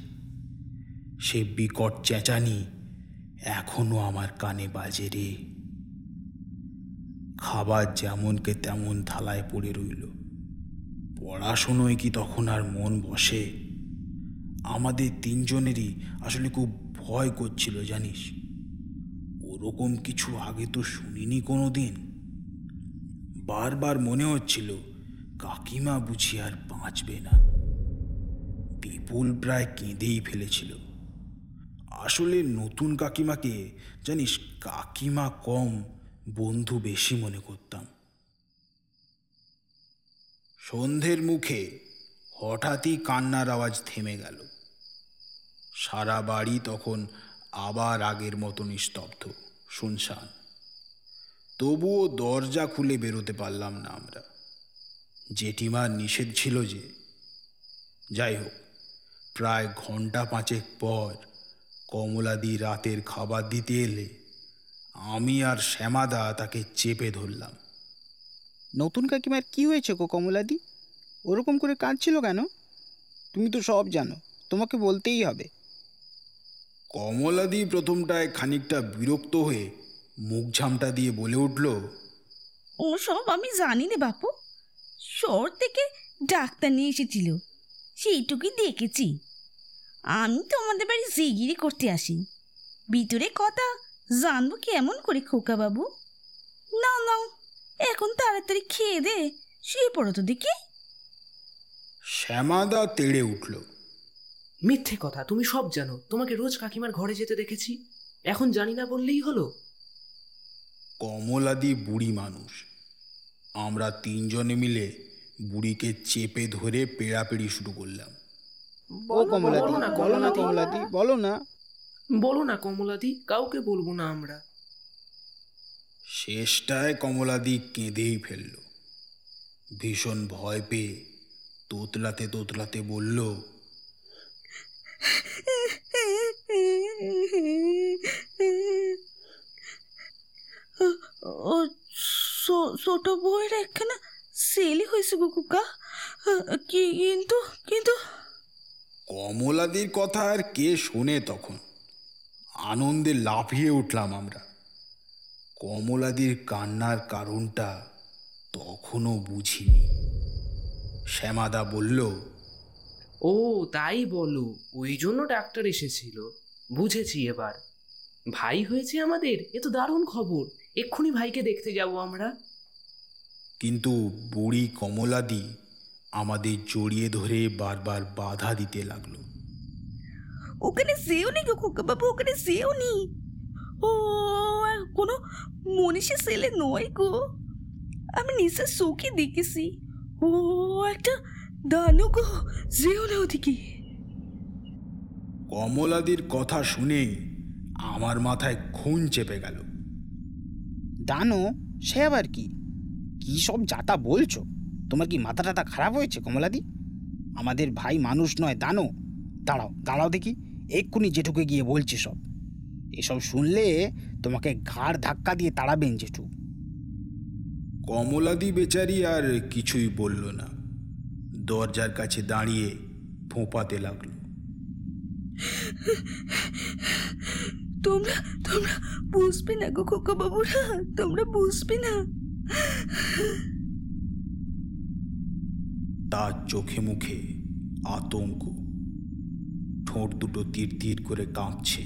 সে বিকট চেঁচানি এখনও আমার কানে বাজে রে। খাবার যেমনকে তেমন থালায় পড়ে রইল। পড়াশুনোয় কি তখন আর মন বসে? আমাদের তিনজনেরই আসলে খুব ভয় করছিল, জানিস? ওরকম কিছু আগে তো শুনিনি কোনো দিন বারবার মনে হচ্ছিল, কাকিমা বুঝি আর বাঁচবে না। বিপুল প্রায় কেঁদেই ফেলেছিল। আসলে নতুন কাকিমাকে জানিস, কাকিমা কম, বন্ধু বেশি মনে করতাম। সন্ধ্যের মুখে হঠাৎই কান্নার আওয়াজ থেমে গেল। সারা বাড়ি তখন আবার আগের মতো নিস্তব্ধ। শুনশান। তবুও দরজা খুলে বেরোতে পারলাম না আমরা। জেঠিমার নিষেধ ছিল যে, যাই হোক, প্রায় ঘণ্টা পাঁচেক পর কমলাদি রাতের খাবার দিতে এলে আমি আর শ্যামাদা তাকে চেপে ধরলাম। নতুন কাকিমার কি হয়েছে গো কমলাদি? ওরকম করে কাঁদছিল কেন? তুমি তো সব জানো, তোমাকে বলতেই হবে। কমলাদি প্রথমটায় খানিকটা বিরক্ত হয়ে মুখ ঝামটা দিয়ে বলে উঠল ওসব আমি জানি রে বাপু। শহর থেকে ডাক্তার নিয়ে এসেছিল সেইটুকুই দেখেছি। আমি তো আমাদের বাড়ি জিগিরি করতে আসি। ভিতরে কথা জানব কেমন করে খোকা বাবু? না না এখন তাড়াতাড়ি খেয়ে দে শুয়ে পড়ো তো দেখি। শ্যামাদা তেড়ে উঠল। মিথ্যে কথা তুমি সব জানো। তোমাকে রোজ কাকিমার ঘরে যেতে দেখেছি। এখন জানি না বললেই হলো। কমলাদি বুড়ি মানুষ। আমরা তিনজনে মিলে বুড়িকে চেপে ধরে পেড়াপেড়ি শুরু করলাম। ও কমলাদি বলো না, কমলাদি। কমলাদি বলো না। বলো না কমলাদি কাউকে বলব না আমরা। শেষটায় কমলাদি কেঁদেই ফেলল। ভীষণ ভয় পেয়ে তোতলাতে তোতলাতে বলল ও ছোট বউয়ের একখানা সেলি হয়েছে গো কুকা। কিন্তু কিন্তু। কমলাদির কথা আর কে শোনে তখন? আনন্দে লাফিয়ে উঠলাম আমরা। কমলাদির কান্নার কারণটা তখনও বুঝিনি। শ্যামাদা বলল ও তাই বলো। ওই জন্য ডাক্তার এসেছিল। বুঝেছি এবার। ভাই হয়েছে আমাদের? এ তো দারুণ খবর। এক্ষুনি ভাইকে দেখতে যাব আমরা। কিন্তু বুড়ি কমলাদি আমাদের জড়িয়ে ধরে বারবার বাধা দিতে লাগল। ওখানে সেও নি গো খোকা বাবু ওখানে সেও নি ও কোনো মনীষী ছেলে নয় গো। আমি নিশ্চয় চোখে দেখেছি। ও একটা দানু গো যেও না ওদিকে। কমলাদির কথা শুনেই আমার মাথায় খুন চেপে গেল। দানো সে আবার কি? কি সব যাতা বলছো? তোমার কি মাথা টাথা খারাপ হয়েছে কমলাদি? আমাদের ভাই মানুষ নয় দানো। দাঁড়াও দাঁড়াও দেখি এক্ষুনি জেঠুকে গিয়ে বলছে সব। এসব শুনলে তোমাকে ঘাড় ধাক্কা দিয়ে তাড়াবেন জেঠু। কমলাদি বেচারি আর কিছুই বলল না। দরজার কাছে দাঁড়িয়ে ফোঁপাতে লাগল। তোমরা তোমরা বুঝবে না গো খোকা বাবুরা তোমরা বুঝবে না। তার চোখে মুখে আতঙ্ক। ঠোঁট দুটো তীর তীর করে কাঁপছে।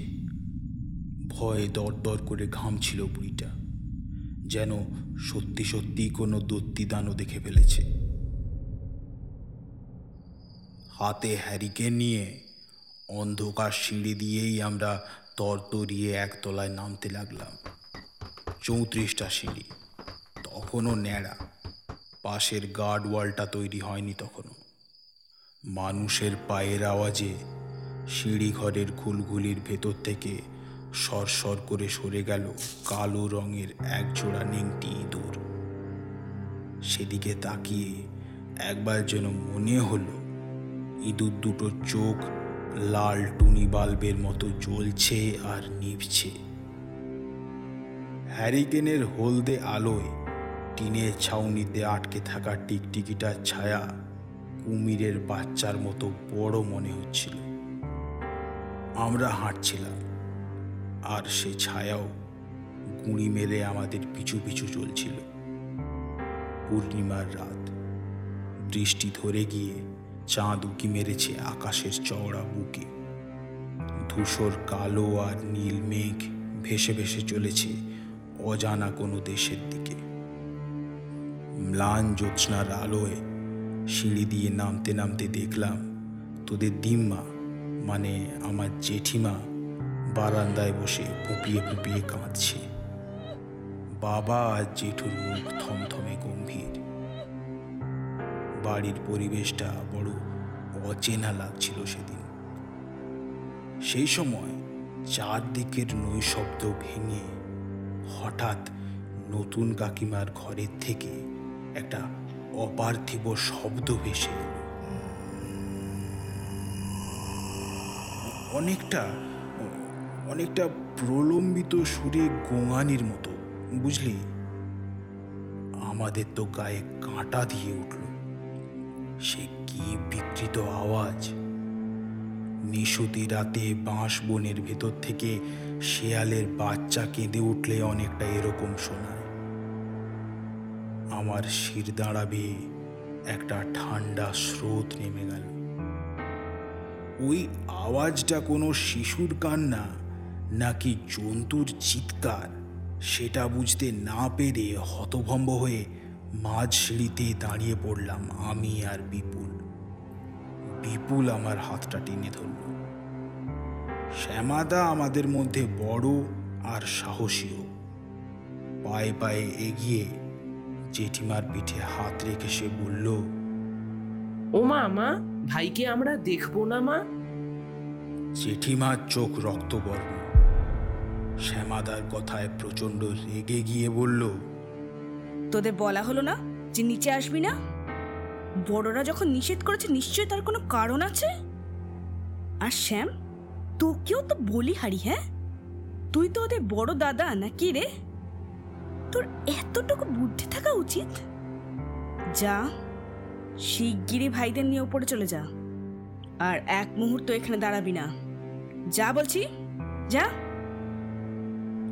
ভয়ে দরদর করে ঘামছিল বুড়িটা যেন সত্যি সত্যি কোনো দত্তিদানও দেখে ফেলেছে। হাতে হ্যারিকেন নিয়ে অন্ধকার সিঁড়ি দিয়েই আমরা তরতরিয়ে একতলায় নামতে লাগলাম। চৌত্রিশটা সিঁড়ি, তখনও ন্যাড়া। পাশের গার্ড ওয়ালটা তৈরি হয়নি তখনও। মানুষের পায়ের আওয়াজে সিঁড়ি ঘরের খুলগুলির ভেতর থেকে সরসর করে সরে গেল কালো রঙের একজোড়া নেংটি ইঁদুর। সেদিকে তাকিয়ে একবার যেন মনে হলো ইঁদুর দুটো চোখ লাল টুনি বাল্বের মতো জ্বলছে আর নিভছে। হ্যারিকেনের হলদে আলোয় টিনের ছাউনিতে আটকে থাকা টিকটিকিটার ছায়া কুমিরের বাচ্চার মতো বড় মনে হচ্ছিল। আমরা হাঁটছিলাম আর সে ছায়াও গুঁড়ি মেরে আমাদের পিছু পিছু চলছিল। পূর্ণিমার রাত, বৃষ্টি ধরে গিয়ে চাঁদ উকি মেরেছে আকাশের চওড়া বুকে। ধূসর, কালো আর নীল মেঘ ভেসে ভেসে চলেছে অজানা কোনো দেশের দিকে। ম্লান জ্যোৎস্নার আলোয় সিঁড়ি দিয়ে নামতে নামতে দেখলাম, তোদের দিম্মা মানে আমার জেঠিমা, বারান্দায় বসে ফুপিয়ে ফুপিয়ে কাঁদছে। বাবা আর জেঠুর মুখ থমথমে গম্ভীর। বাড়ির পরিবেশটা বড় অচেনা লাগছিল সেদিন। সেই সময় চারদিকের নৈশব্দ ভেঙে হঠাৎ নতুন কাকিমার ঘরের থেকে একটা অপার্থিব শব্দ ভেসে অনেকটা অনেকটা প্রলম্বিত সুরে গোঙানির মতো, বুঝলি? আমাদের তো গায়ে কাঁটা দিয়ে উঠল। সে কি বিকৃত আওয়াজ? নিশুতি রাতে বাঁশ বনের ভেতর থেকে শেয়ালের বাচ্চা কেঁদে উঠলে অনেকটা এরকম শোনায়। আমার শির দাঁড়াবে, একটা ঠান্ডা স্রোত নেমে গেল। ওই আওয়াজটা কোনো শিশুর কান্না, নাকি জন্তুর চিৎকার, সেটা বুঝতে না পেরে হতভম্ব হয়ে মাঝ সিঁড়িতে দাঁড়িয়ে পড়লাম আমি আর বিপুল। বিপুল আমার হাতটা টেনে ধরল। শ্যামাদা আমাদের মধ্যে বড় আর সাহসীও পায়ে পায়ে এগিয়ে জেঠিমার পিঠে হাত রেখে সে বলল ও মা মা ভাইকে আমরা দেখব না মা? জেঠিমার চোখ রক্তবর্ণ। শ্যামাদার কথায় প্রচণ্ড রেগে গিয়ে বলল তোদের বলা হলো না যে নিচে আসবি না? বড়রা যখন নিষেধ করেছে, নিশ্চয়ই তার কোনো কারণ আছে? আর শ্যাম, তোকেও তো বলি হারি হ্যাঁ? তুই তো ওদের বড় দাদা নাকি রে? তোর এতটুকু বুদ্ধি থাকা উচিত? যা, শিগগিরই ভাইদের নিয়ে ওপরে চলে যা। আর এক মুহূর্ত এখানে দাঁড়াবি না। যা বলছি, যা।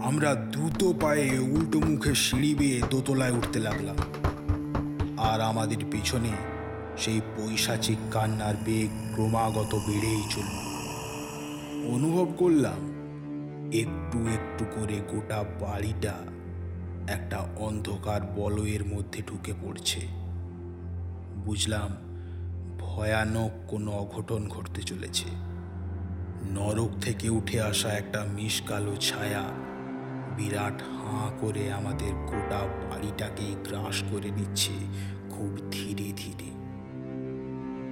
আমরা দ্রুত পায়ে উল্টো মুখে সিঁড়ি বেয়ে দোতলায় উঠতে লাগলাম। আর আমাদের পিছনে সেই পৈশাচিক কান্নার বেগ ক্রমাগত বেড়েই চলল। অনুভব করলাম, একটু একটু করে গোটা বাড়িটা একটা অন্ধকার বলয়ের মধ্যে ঢুকে পড়ছে। বুঝলাম, ভয়ানক কোনো অঘটন ঘটতে চলেছে। নরক থেকে উঠে আসা একটা মিসকালো ছায়া বিরাট হাঁ করে আমাদের গোটা বাড়িটাকে গ্রাস করে নিচ্ছে খুব ধীরে ধীরে।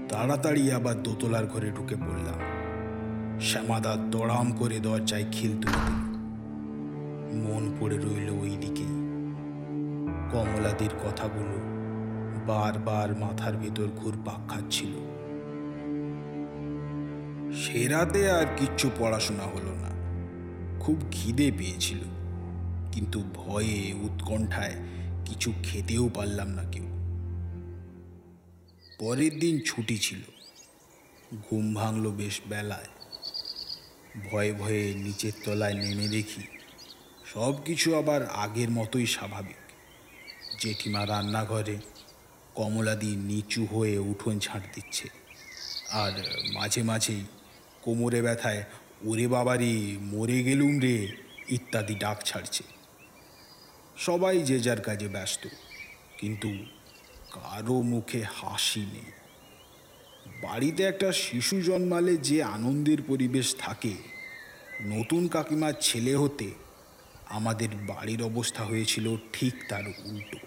তাড়াতাড়ি আবার দোতলার ঘরে ঢুকে পড়লাম। শ্যামাদা দড়াম করে দরজায় খিল তুলে দিল। মন পড়ে রইল ওই দিকে কমলাদির কথাগুলো বারবার মাথার ভেতর ঘুরপাক খাচ্ছিল। সেরাতে আর কিচ্ছু পড়াশোনা হলো না। খুব খিদে পেয়েছিল। কিন্তু ভয়ে, উৎকণ্ঠায় কিছু খেতেও পারলাম না কেউ। পরের দিন ছুটি ছিল। ঘুম ভাঙল বেশ বেলায়। ভয়ে ভয়ে নিচের তলায় নেমে দেখি সব কিছু আবার আগের মতোই স্বাভাবিক। জেঠিমা রান্নাঘরে কমলাদি নিচু হয়ে উঠোন ঝাঁট দিচ্ছে আর মাঝে মাঝেই কোমরে ব্যথায়, ওরে বাবারে, মরে গেলুম রে, ইত্যাদি ডাক ছাড়ছে। সবাই যে যার কাজে ব্যস্ত, কিন্তু কারও মুখে হাসি নেই। বাড়িতে একটা শিশু জন্মালে যে আনন্দের পরিবেশ থাকে, নতুন কাকিমার ছেলে হতে আমাদের বাড়ির অবস্থা হয়েছিল ঠিক তার উল্টো।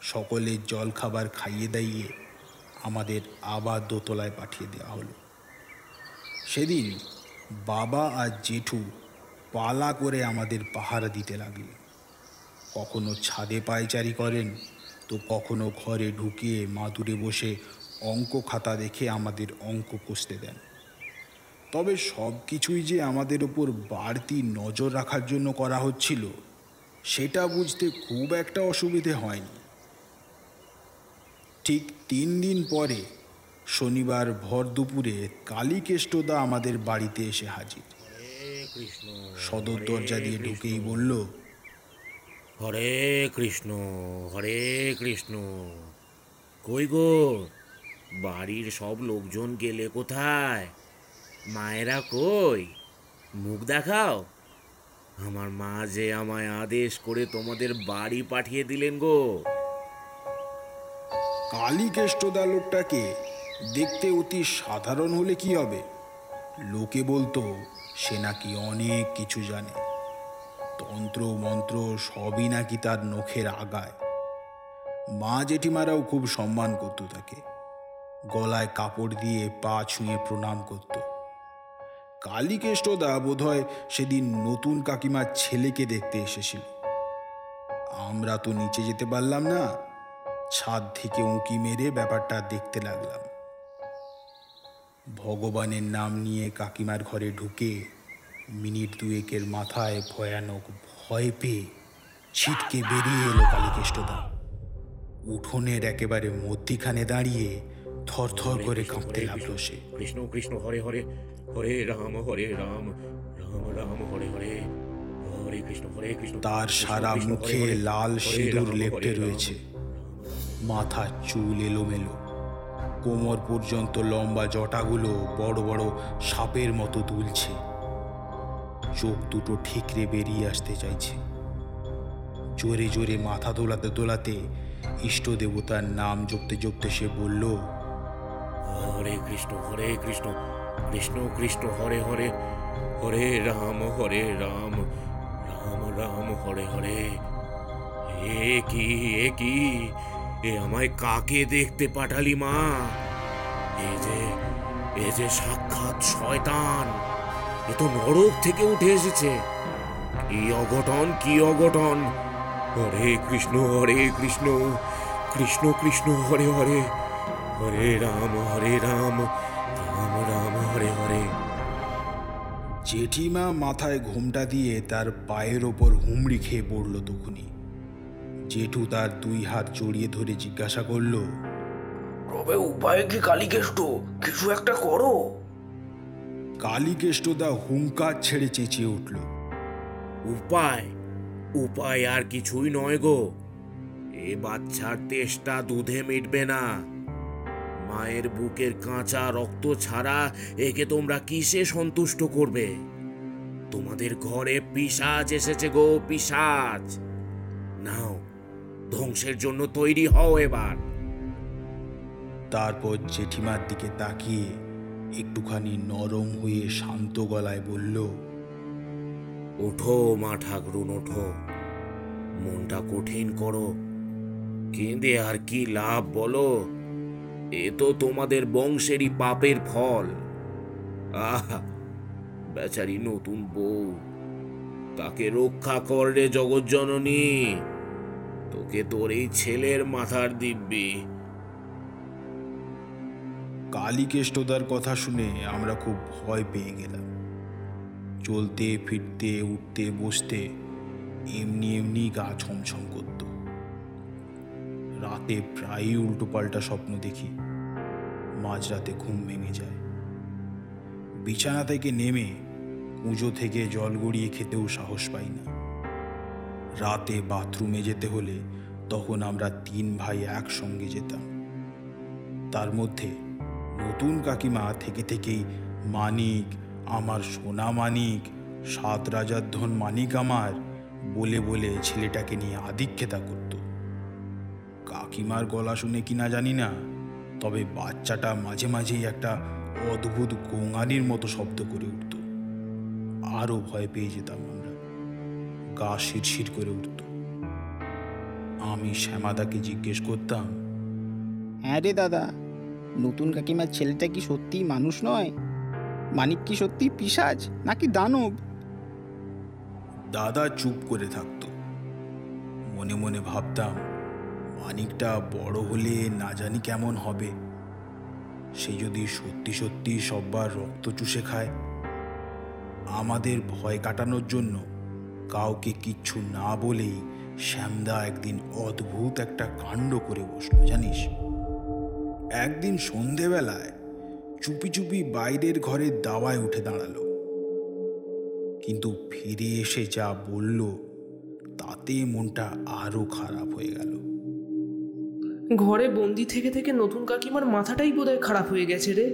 সকলের জলখাবার খাইয়ে দাইয়ে আমাদের আবার দোতলায় পাঠিয়ে দেওয়া হলো। সেদিন বাবা আর জেঠু পালা করে আমাদের পাহারা দিতে লাগলেন কখনো ছাদে পায়চারি করেন তো কখনো ঘরে ঢুকিয়ে মাদুরে বসে অঙ্ক খাতা দেখে আমাদের অঙ্ক কষতে দেন। তবে সব কিছুই যে আমাদের ওপর বাড়তি নজর রাখার জন্য করা হচ্ছিল সেটা বুঝতে খুব একটা অসুবিধে হয়নি। ঠিক তিন দিন পরে শনিবার ভর দুপুরে কালীকেষ্টদা আমাদের বাড়িতে এসে হাজির। সদর দরজা দিয়ে ঢুকেই বলল হরে কৃষ্ণ হরে কৃষ্ণ। কই গো? বাড়ির সব লোকজন গেলে কোথায়? মায়েরা কই? মুখ দেখাও। আমার মা যে আমায় আদেশ করে তোমাদের বাড়ি পাঠিয়ে দিলেন গো। কালীকেষ্টদা লোকটাকে দেখতে অতি সাধারণ হলে কি হবে? লোকে বলতো, সে নাকি অনেক কিছু জানে। তন্ত্র মন্ত্র সবই নাকি তার নখের আগায়। মা জেঠিমারাও খুব সম্মান করতো তাকে। গলায় কাপড় দিয়ে পা ছুঁয়ে প্রণাম করত। কালীকেষ্টদা বোধহয় সেদিন নতুন কাকিমার ছেলেকে দেখতে এসেছিল। আমরা তো নিচে যেতে পারলাম না। ছাদ থেকে উঁকি মেরে ব্যাপারটা দেখতে লাগলাম। ভগবানের নাম নিয়ে কাকিমার ঘরে ঢুকে মিনিট দুয়েকের মাথায় ভয়ানক ভয় পেয়ে ছিটকে বেরিয়ে এলো কালীকেষ্টদা। উঠোনের একেবারে মধ্যিখানে দাঁড়িয়ে থরথর করে কাঁপতে লাগল সে। কৃষ্ণ কৃষ্ণ হরে হরে হরে রাম হরে রাম রাম রাম হরে হরে হরে কৃষ্ণ হরে কৃষ্ণ তার সারা মুখে লাল সিঁদুর লেপটে রয়েছে। মাথা চুল এলোমেলো। কোমর পর্যন্ত লম্বা জটাগুলো বড় বড় সাপের মতো দুলছে। চোখ দুটো ঠিকরে বেরিয়ে আসতে চাইছে। জোরে জোরে মাথা দোলাতে দোলাতে ইষ্ট দেবতার নাম জপতে জপতে সে বলল, হরে কৃষ্ণ হরে কৃষ্ণ কৃষ্ণ কৃষ্ণ, হরে হরে হরে রাম হরে রাম রাম রাম, হরে হরে। এ কি এ কি, এ আমায় কাকে দেখতে পাঠালি মা? এ যে এ যে সাক্ষাৎ শয়তান। এ তো নরক থেকে উঠে এসেছে। কি অঘটন কি অঘটন? হরে কৃষ্ণ হরে কৃষ্ণ কৃষ্ণ কৃষ্ণ হরে হরে হরে রাম হরে রাম রাম রাম হরে হরে। জেঠিমা মাথায় ঘোমটা দিয়ে তার পায়ের ওপর হুমড়ি খেয়ে পড়ল তখনই জেঠু তার দুই হাত জড়িয়ে ধরে জিজ্ঞাসা করল তবে উপায় কি কালীকেষ্ট কিছু একটা করো। কালীকেষ্টদা হুঙ্কার ছেড়ে চেঁচিয়ে উঠল। উপায়? উপায় আর কিছুই নয় গো। এ বাচ্চার তেষ্টা দুধে মিটবে না। মায়ের বুকের কাঁচা রক্ত ছাড়া একে তোমরা কিসে সন্তুষ্ট করবে? তোমাদের ঘরে পিসাজ এসেছে গো পিসাজ। নাও ধ্বংসের জন্য তৈরি হও এবার। তারপর জেঠিমার দিকে তাকিয়ে একটুখানি নরম হয়ে শান্ত গলায় বলল, ওঠো মা ঠাকরুন, ওঠো। মনটা কঠিন করো। কেঁদে আর কি লাভ বলো? এ তো তোমাদের বংশেরই পাপের ফল। আহা, বেচারি নতুন বউ। তাকে রক্ষা কর রে জগজ্জননী। তোকে তোর এই ছেলের মাথার দিব্যি। কালীকেষ্টদার কথা শুনে আমরা খুব ভয় পেয়ে গেলাম। চলতে, ফিরতে, উঠতে, বসতে এমনি এমনি গা ছমছম করত। রাতে প্রায়ই উল্টোপাল্টা স্বপ্ন দেখি, মাঝরাতে ঘুম ভেঙে যায়। বিছানা থেকে নেমে পুজো থেকে জল গড়িয়ে খেতেও সাহস পাই না। রাতে বাথরুমে যেতে হলে তখন আমরা তিন ভাই একসঙ্গে যেতাম। তার মধ্যে নতুন কাকিমা থেকে থেকেই মানিক, আমার সোনা মানিক, সাত রাজার ধন মানিক আমার বলে বলে ছেলেটাকে নিয়ে আদিক্ষেতা করত। কাকিমার গলা শুনে কিনা জানি না, তবে বাচ্চাটা মাঝে মাঝেই একটা অদ্ভুত গোঙানির মতো শব্দ করে উঠত। আরও ভয় পেয়ে যেতাম আমরা। গা শিরশির করে উঠত। আমি শ্যামাদাকে জিজ্ঞেস করতাম হ্যাঁ রে দাদা নতুন কাকিমার ছেলেটা কি সত্যিই মানুষ নয়? মানিক কি সত্যি পিসাজ, নাকি দানব? দাদা চুপ করে থাকতো। মনে মনে ভাবতাম, মানিকটা বড় হলে না জানি কেমন হবে। সে যদি সত্যি সত্যি সব্বার রক্ত চুষে খায়। আমাদের ভয় কাটানোর জন্য কাউকে কিচ্ছু না বলেই শ্যামদা একদিন অদ্ভুত একটা কাণ্ড করে বসল, জানিস? একদিন সন্ধেবেলায় চুপি চুপি বাইরের ঘরের দাওয়ায় উঠে দাঁড়াল। কিন্তু ফিরে এসে যা বলল তাতে মনটা আরও খারাপ হয়ে গেল। ঘরে বন্দি থেকে থেকে নতুন কাকিমার মাথাটাই বোধহয় খারাপ হয়ে গেছে রে।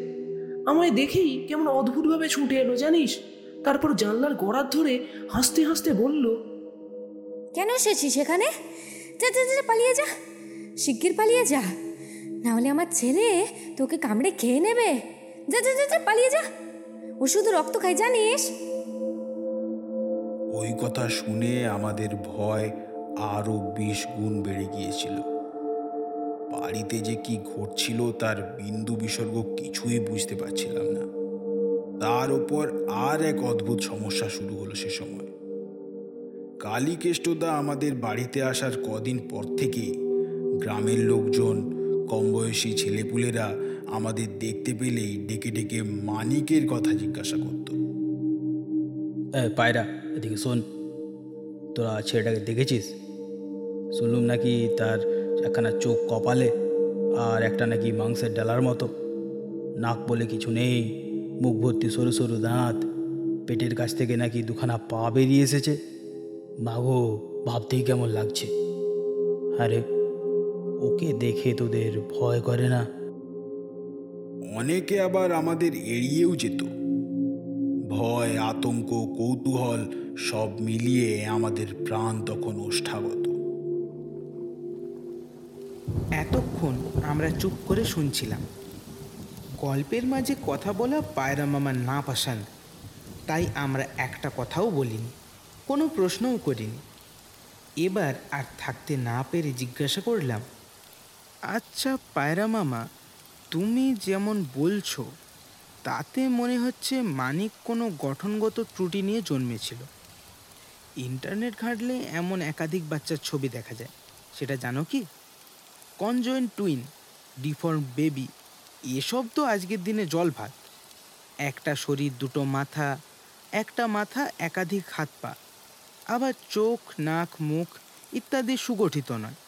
আমায় দেখেই কেমন অদ্ভুতভাবে ছুটে এলো জানিস? তারপর জানলার গড়ার ধরে হাসতে হাসতে বলল কেন এসেছিস সেখানে পালিয়ে যা। শিগগির পালিয়ে যা। নাহলে আমার ছেলে তোকে কামড়ে খেয়ে নেবে। যা যা যা পালিয়ে যা। ও শুধু রক্ত খায় জানিস? ওই কথা শুনে আমাদের ভয় আরও বিশ গুণ বেড়ে গিয়েছিল। বাড়িতে যে কি ঘটছিল তার বিন্দু বিসর্গ কিছুই বুঝতে পারছিলাম না। তার ওপর আর এক অদ্ভুত সমস্যা শুরু হলো সে সময়। কালীকেষ্টদা আমাদের বাড়িতে আসার কদিন পর থেকে গ্রামের লোকজন কম বয়সী ছেলেপুলেরা আমাদের দেখতে পেলেই ডেকে ডেকে মানিকের কথা জিজ্ঞাসা করতো। পায়রা, এদিকে শোন। তোরা ছেলেটাকে দেখেছিস? শুনলুম নাকি তার একখানা চোখ কপালে আর একটা নাকি মাংসের ডালার মতো। নাক বলে কিছু নেই, মুখ ভর্তি সরু সরু দাঁত, পেটের কাছ থেকে নাকি দুখানা পা বেরিয়ে এসেছে। মাগো, ভাবতেই কেমন লাগছে। আরে ওকে দেখে তোদের ভয় করে না? অনেকে আবার আমাদের এড়িয়েও যেত। ভয় আতঙ্ক কৌতূহল সব মিলিয়ে আমাদের প্রাণ তখন ওষ্ঠাগত। এতক্ষণ আমরা চুপ করে শুনছিলাম। গল্পের মাঝে কথা বলা পায়রা মামার না পাশান তাই আমরা একটা কথাও বলিনি কোনো প্রশ্নও করিনি। এবার আর থাকতে না পেরে জিজ্ঞাসা করলাম আচ্ছা পায়রা মামা, তুমি যেমন বলছো, তাতে মনে হচ্ছে মানিক কোনো গঠনগত ত্রুটি নিয়ে জন্মেছিল। ইন্টারনেট ঘাঁটলে এমন একাধিক বাচ্চার ছবি দেখা যায়, সেটা জানো কি? কনজয়েন্ট টুইন, ডিফর্ম বেবি, এসব তো আজকের দিনে জল ভাত। একটা শরীর, দুটো মাথা, একটা মাথা, একাধিক হাত পা। আবার চোখ, নাক, মুখ ইত্যাদি সুগঠিত নয়।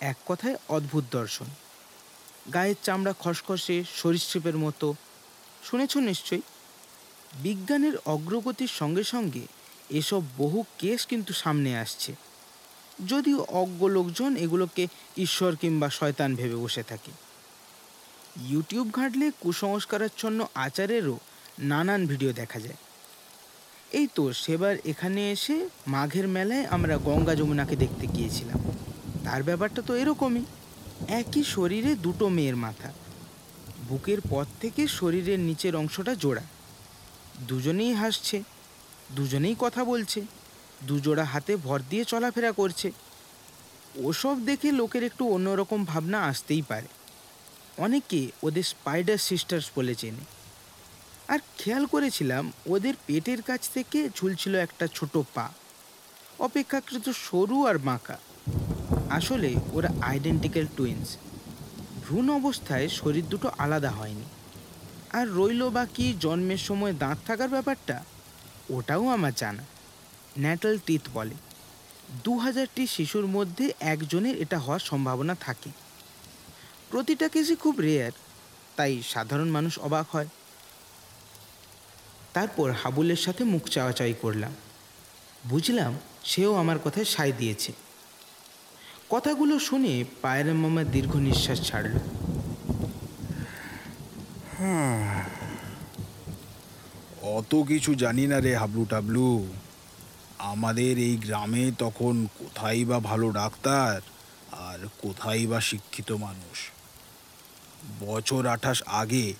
এক কথায় অদ্ভুত দর্শন। গায়ের চামড়া খসখসে সরীসৃপের মতো। শুনেছ নিশ্চয়ই? বিজ্ঞানের অগ্রগতির সঙ্গে সঙ্গে এসব বহু কেস কিন্তু সামনে আসছে। যদিও অজ্ঞ লোকজন এগুলোকে ঈশ্বর কিংবা শয়তান ভেবে বসে থাকে। ইউটিউব ঘাঁটলে কুসংস্কারাচ্ছন্ন আচারেরও নানান ভিডিও দেখা যায়। এই তো সেবার এখানে এসে মাঘের মেলায় আমরা গঙ্গা যমুনাকে দেখতে গিয়েছিলাম। তার ব্যাপারটা তো এরকমই। একই শরীরে দুটো মেয়ের মাথা। বুকের পর থেকে শরীরের নিচের অংশটা জোড়া। দুজনেই হাসছে, দুজনেই কথা বলছে, দুজোড়া হাতে ভর দিয়ে চলাফেরা করছে। ওসব দেখে লোকের একটু অন্যরকম ভাবনা আসতেই পারে। অনেকে ওদের স্পাইডার সিস্টার্স বলে চেনে। আর খেয়াল করেছিলাম ওদের পেটের কাছ থেকে ঝুলছিল একটা ছোট পা। অপেক্ষাকৃত সরু আর বাঁকা। আসলে ওরা আইডেন্টিক্যাল টুইন্স ভ্রূণ অবস্থায় শরীর দুটো আলাদা হয়নি। আর রইল বাকি জন্মের সময় দাঁত থাকার ব্যাপারটা, ওটাও আমার জানা। ন্যাটাল টিথ বলে। দু হাজারটি শিশুর মধ্যে একজনের এটা হওয়ার সম্ভাবনা থাকে। প্রতিটা কেসই খুব রেয়ার তাই সাধারণ মানুষ অবাক হয়। তারপর হাবুলের সাথে মুখ চাওয়াচাই করলাম। বুঝলাম সেও আমার কথায় সায় দিয়েছে। কথাগুলো শুনে পায়রা মামা দীর্ঘ নিঃশ্বাস ছাড়ল। অত কিছু জানি না রে হাবলু টাবলু। আমাদের এই গ্রামে তখন কোথায় বা ভালো ডাক্তার আর কোথায় বা শিক্ষিত মানুষ? বছর আঠাশ আগে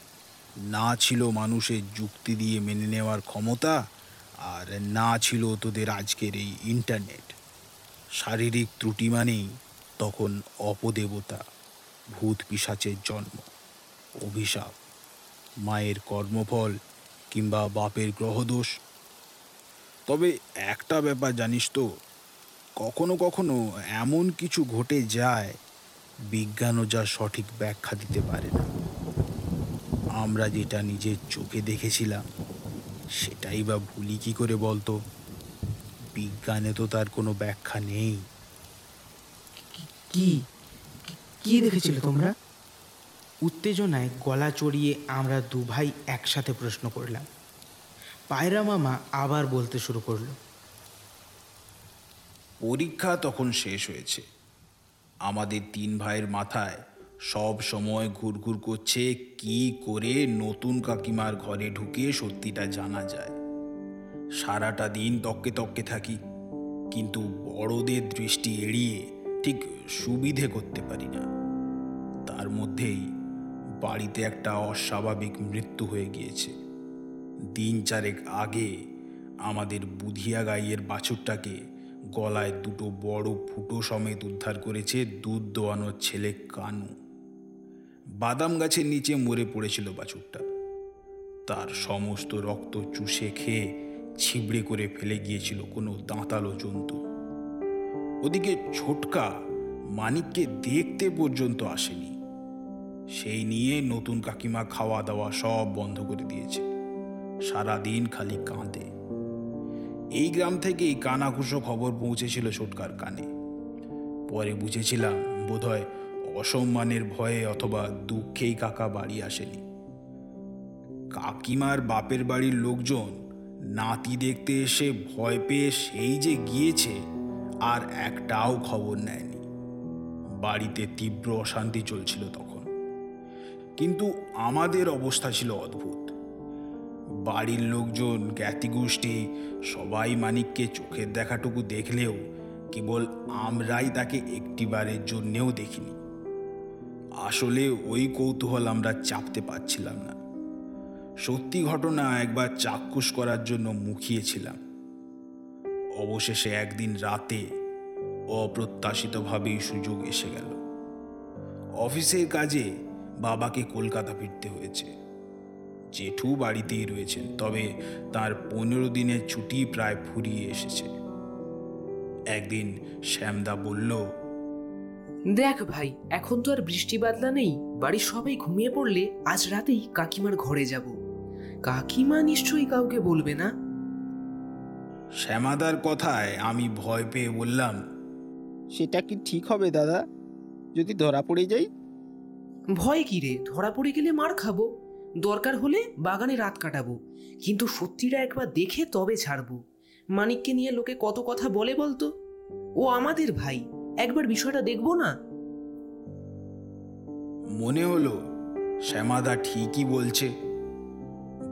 না ছিল মানুষের যুক্তি দিয়ে মেনে নেওয়ার ক্ষমতা আর না ছিল তোদের আজকের এই ইন্টারনেট শারীরিক ত্রুটি মানেই তখন অপদেবতা, ভূত পিশাচের জন্ম, অভিশাপ, মায়ের কর্মফল কিংবা বাপের গ্রহদোষ। তবে একটা ব্যাপার জানিস তো, কখনো কখনো এমন কিছু ঘটে যায়, বিজ্ঞানও যা সঠিক ব্যাখ্যা দিতে পারে না। আমরা যেটা নিজের চোখে দেখেছিলাম, সেটাই বা ভুলি কি করে বলতো? বিজ্ঞানে তো তার কোনো ব্যাখ্যা নেই। কি? কি দেখেছিলে তোমরা? উত্তেজনায় গলা চড়িয়ে আমরা দু ভাই একসাথে প্রশ্ন করলাম। পায়রা মামা আবার বলতে শুরু করল। পরীক্ষা তখন শেষ হয়েছে। আমাদের তিন ভাইয়ের মাথায় সব সময় ঘুরঘুর করছে কি করে নতুন কাকিমার ঘরে ঢুকে সত্যিটা জানা যায়। সারাটা দিন তককে তককে থাকি, কিন্তু বড়দের দৃষ্টি এড়িয়ে ঠিক সুবিধে করতে পারি না। তার মধ্যেই বাড়িতে একটা অস্বাভাবিক মৃত্যু হয়ে গিয়েছে। দিন চারেক আগে আমাদের বুধিয়া গাইয়ের বাছুরটাকে গলায় দুটো বড় ফুটো সমেত উদ্ধার করেছে দুধ দোয়ানোর ছেলে কানু। বাদাম গাছের নিচে মরে পড়েছিল বাছুরটা। তার সমস্ত রক্ত চুষে খেয়ে ছিবড়ে করে ফেলে গিয়েছিল কোনো দাঁতালো জন্তু। ওদিকে ছোটকা মানিককে দেখতে পর্যন্ত আসেনি। সেই নিয়ে নতুন কাকিমা খাওয়া দাওয়া সব বন্ধ করে দিয়েছে। সারাদিন খালি কাঁদে। এই গ্রাম থেকেই কানাঘুষো খবর পৌঁছেছিল ছোটকার কানে। পরে বুঝেছিলাম বোধহয় অসম্মানের ভয়ে অথবা দুঃখেই কাকা বাড়ি আসেনি। কাকিমার বাপের বাড়ির লোকজন নাতি দেখতে এসে ভয় পেয়ে সেই যে গিয়েছে, আর একটাও খবর নেয়নি। বাড়িতে তীব্র অশান্তি চলছিল তখন। কিন্তু আমাদের অবস্থা ছিল অদ্ভুত। বাড়ির লোকজন, জ্ঞাতিগোষ্ঠী, সবাই মানিককে চোখের দেখাটুকু দেখলেও কেবল আমরাই তাকে একটিবারের জন্যেও দেখিনি। আসলে ওই কৌতূহল আমরা চাপতে পারছিলাম না। সত্যি ঘটনা একবার চাক্ষুষ করার জন্য মুখিয়েছিলাম। অবশেষে একদিন রাতে অপ্রত্যাশিতভাবেই সুযোগ এসে গেল। অফিসের কাজে বাবাকে কলকাতা ফিরতে হয়েছে। জেঠু বাড়িতেই রয়েছেন, তবে তার পনেরো দিনের ছুটি প্রায় ফুরিয়ে এসেছে। একদিন শ্যামদা বলল, দেখ ভাই, এখন তো আর বৃষ্টি বাদলা নেই। বাড়ির সবাই ঘুমিয়ে পড়লে আজ রাতেই কাকিমার ঘরে যাব। কাকিমা নিশ্চয়ই কাউকে বলবে না? শ্যামাদার কথায় আমি ভয় পেয়ে বললাম সেটা কি ঠিক হবে দাদা? যদি ধরা পড়ে যাই? ভয় কি রে? ধরা পড়ে গেলে মার খাব। দরকার হলে বাগানে রাত কাটাবো। কিন্তু সত্যিটা একবার দেখে তবে ছাড়বো। মানিককে নিয়ে লোকে কত কথা বলে বলতো? ও আমাদের ভাই। একবার বিষয়টা দেখব না? মনে হলো শ্যামাদা ঠিকই বলছে।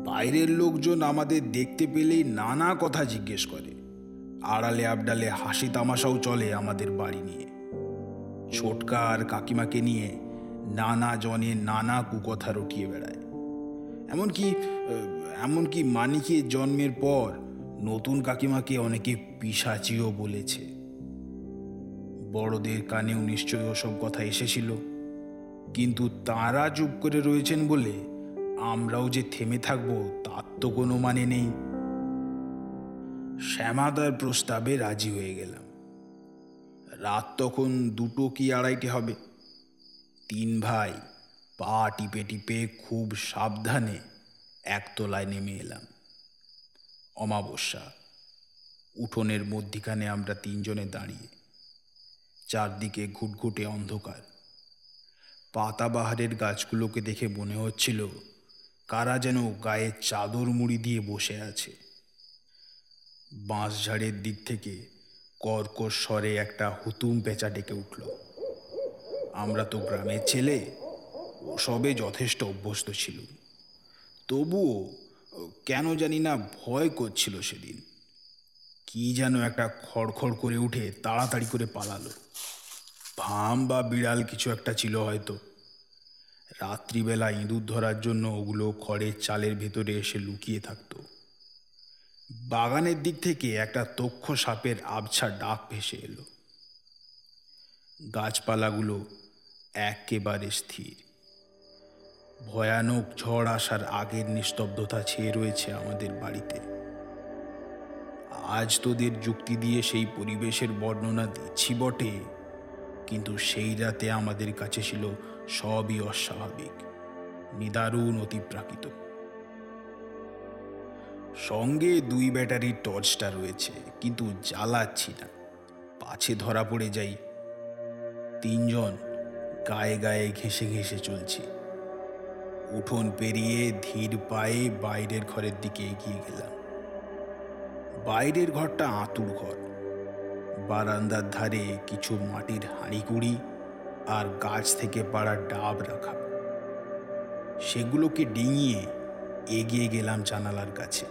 বাইরের লোকজন আমাদের দেখতে পেলেই নানা কথা জিজ্ঞেস করে। আড়ালে আবডালে হাসি তামাশাও চলে আমাদের বাড়ি নিয়ে। ছোটকা আর কাকিমাকে নিয়ে নানা জনে নানা কুকথা রটিয়ে বেড়ায়। এমনকি এমনকি মানিকের জন্মের পর নতুন কাকিমাকে অনেকে পিসাচিও বলেছে। বড়দের কানেও নিশ্চয়ই ওসব কথা এসেছিল। কিন্তু তারা চুপ করে রয়েছেন বলে আমরাও যে থেমে থাকব, তার তো কোনো মানে নেই। শ্যামাদার প্রস্তাবে রাজি হয়ে গেলাম। রাত তখন দুটো কি আড়াইটে হবে? তিন ভাই পা টিপে টিপে খুব সাবধানে একতলায় নেমে এলাম। অমাবস্যা, উঠোনের মধ্যিখানে আমরা তিনজনে দাঁড়িয়ে, চারদিকে ঘুটঘুটে অন্ধকার। পাতাবাহারের গাছগুলোকে দেখে মনে হচ্ছিল কারা যেন গায়ে চাদর মুড়ি দিয়ে বসে আছে। বাঁশঝাড়ের দিক থেকে কর্কশ স্বরে একটা হুতুম পেঁচা ডেকে উঠল। আমরা তো গ্রামের ছেলে সবে যথেষ্ট অভ্যস্ত ছিল তবুও কেন জানি না ভয় করছিল সেদিন। কি যেন একটা খড়খড় করে উঠে তাড়াতাড়ি করে পালালো। ভাম বা বিড়াল কিছু একটা ছিল হয়তো। রাত্রিবেলা ইঁদুর ধরার জন্য ওগুলো খড়ের চালের ভেতরে এসে লুকিয়ে থাকতো। বাগানের দিক থেকে একটা তক্ষ সাপের আবছা ডাক ভেসে এলো। গাছপালাগুলো একেবারে স্থির। ভয়ানক ঝড় আসার আগের নিস্তব্ধতা ছেয়ে রয়েছে আমাদের বাড়িতে। আজ তোদের যুক্তি দিয়ে সেই পরিবেশের বর্ণনা দিচ্ছি বটে, কিন্তু সেই রাতে আমাদের কাছে ছিল সবই অস্বাভাবিক, নিদারুণ অতিপ্রাকৃত। সঙ্গে দুই ব্যাটারির টর্চটা রয়েছে, কিন্তু জ্বালাচ্ছি না। পাছে ধরা পড়ে যাই। তিনজন গায়ে গায়ে ঘেঁষে ঘেঁষে চলছি। উঠোন পেরিয়ে ধীর পায়ে বাইরের ঘরের দিকে এগিয়ে গেলাম। বাইরের ঘরটা আঁতুর ঘর বারান্দার ধারে কিছু মাটির হাঁড়িকুড়ি আর গাছ থেকে পাড়া ডাব রাখা। সেগুলোকে ডিঙিয়ে এগিয়ে গেলাম জানালার কাছে।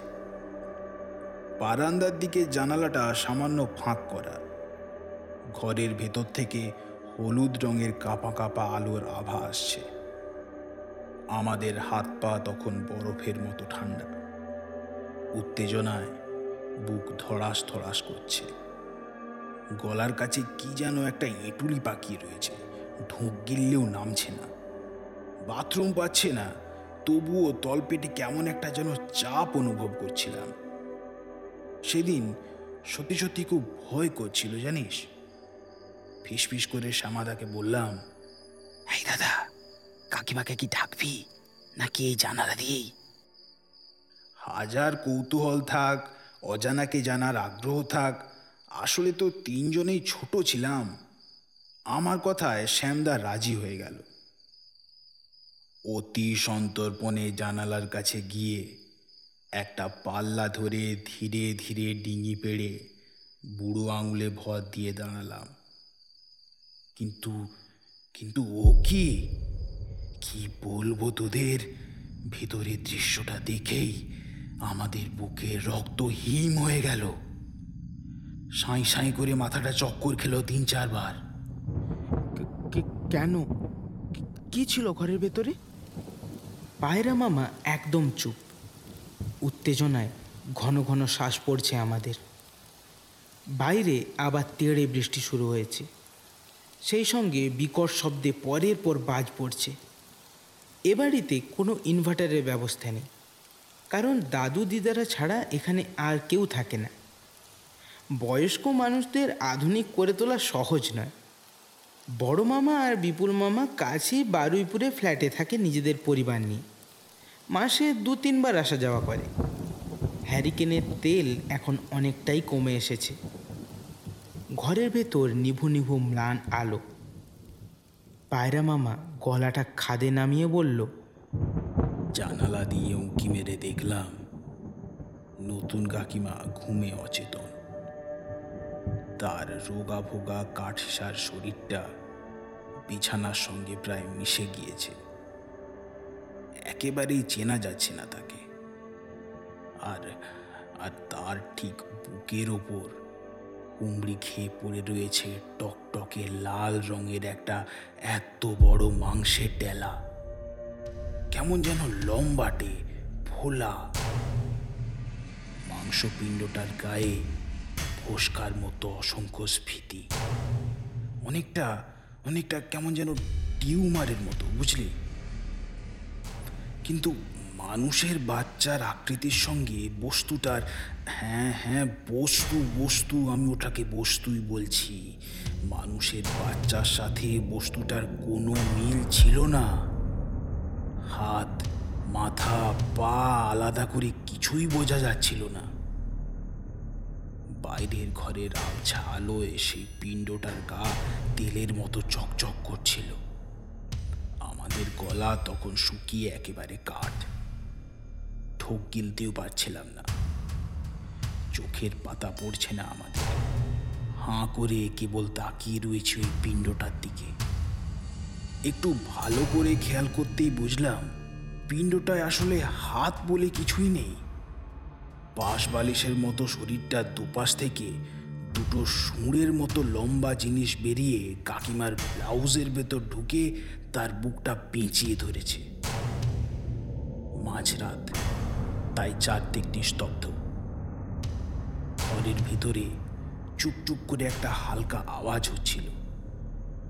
বারান্দার দিকে জানালাটা সামান্য ফাঁক করা। ঘরের ভেতর থেকে হলুদ রঙের কাপা কাপা আলোর আভা আসছে। আমাদের হাত পা তখন বরফের মতো ঠান্ডা। উত্তেজনায় বুক ধড়াস ধড়াস করছে। গলার কাছে কি যেন একটা এঁটুলি পাকিয়ে রয়েছে। ঢোক গিললেও নামছে না। বাথরুম পাচ্ছে না, তবুও তলপেটে কেমন একটা যেন চাপ অনুভব করছিলাম। সেদিন সত্যি সত্যি খুব ভয় করছিল, জানিস? ফিসফিস করে শ্যামাদাকে বললাম, এই দাদা, কাকিমাকে কি ডাকবি? নাকি এই জানালা দিয়েই? হাজার কৌতূহল থাক, অজানাকে জানার আগ্রহ থাক, আসলে তো তিনজনেই ছোট ছিলাম। আমার কথায় শ্যামদা রাজি হয়ে গেল। অতি সন্তর্পণে জানালার কাছে গিয়ে একটা পাল্লা ধরে ধীরে ধীরে ডিঙি পেড়ে বুড়ো আঙুলে ভর দিয়ে দাঁড়ালাম। কিন্তু কিন্তু ও কি? কি বলব তোদের? ভেতরের দৃশ্যটা দেখেই আমাদের বুকে রক্ত হিম হয়ে গেল। সাঁই সাঁই করে মাথাটা চক্কর খেলো তিন চারবার। কেন? কি- ছিল ঘরের ভেতরে? পায়রা মামা একদম চুপ। উত্তেজনায় ঘন ঘন শ্বাস পড়ছে আমাদের। বাইরে আবার তেড়ে বৃষ্টি শুরু হয়েছে। সেই সঙ্গে বিকট শব্দে পরের পর বাজ পড়ছে। এ বাড়িতে কোনো ইনভার্টারের ব্যবস্থা নেই। কারণ দাদু দিদারা ছাড়া এখানে আর কেউ থাকে না। বয়স্ক মানুষদের আধুনিক করে তোলা সহজ নয়। বড় মামা আর বিপুল মামা কাছেই বারুইপুরে ফ্ল্যাটে থাকে নিজেদের পরিবার নিয়ে। মাসে দু তিনবার আসা যাওয়া করে। হ্যারিকেনের তেল এখন অনেকটাই কমে এসেছে। ঘরের ভেতর নিভু নিভু ম্লান আলো। পায়রা মামা গলাটা খাদে নামিয়ে বলল, জানালা দিয়ে উঁকি মেরে দেখলাম? নতুন কাকিমা ঘুমে অচেতন। তার রোগা ভোগা কাঠসার শরীরটা বিছানার সঙ্গে প্রায় মিশে গিয়েছে। একেবারেই চেনা যাচ্ছে না তাকে। আর আর তার ঠিক বুকের ওপর কুমড়ি খেয়ে পড়ে রয়েছে টকটকে লাল রঙের একটা এত বড় মাংসের ডেলা কেমন যেন লম্বাটে ফোলা মাংসপিণ্ডটার গায়ে ফোসকার মতো অসংখ্য স্ফীতি। অনেকটা অনেকটা কেমন যেন টিউমারের মতো, বুঝলি? কিন্তু মানুষের বাচ্চার আকৃতির সঙ্গে বস্তুটার হ্যাঁ হ্যাঁ বস্তু বস্তু আমি ওটাকে বস্তুই বলছি। মানুষের বাচ্চার সাথে বস্তুটার কোনো মিল ছিল না। হাত, মাথা, পা আলাদা করে কিছুই বোঝা যাচ্ছিল না। বাইরের ঘরের আবছা আলোয় সেই পিণ্ডটার গা তেলের মতো চকচক করছিল। আমাদের গলা তখন শুকিয়ে একেবারে কাঠ। ঠোক গিলতেও পারছিলাম না। চোখের পাতা পড়ছে না আমাদের। হাঁ করে কেবল তাকিয়ে রয়েছে ওই পিণ্ডটার দিকে। একটু ভালো করে খেয়াল করতেই বুঝলাম, পিণ্ডটায় আসলে হাত বলে কিছুই নেই। পাশ বালিশের মতো শরীরটার দুপাশ থেকে দুটো সুঁড়ের মতো লম্বা জিনিস বেরিয়ে কাকিমার ব্লাউজের ভেতর ঢুকে তার বুকটা পেঁচিয়ে ধরেছে। মাঝরাত, তাই চারদিক নিস্তব্ধ। ঘরের ভিতরে চুপচুপ করে একটা হালকা আওয়াজ হচ্ছিল।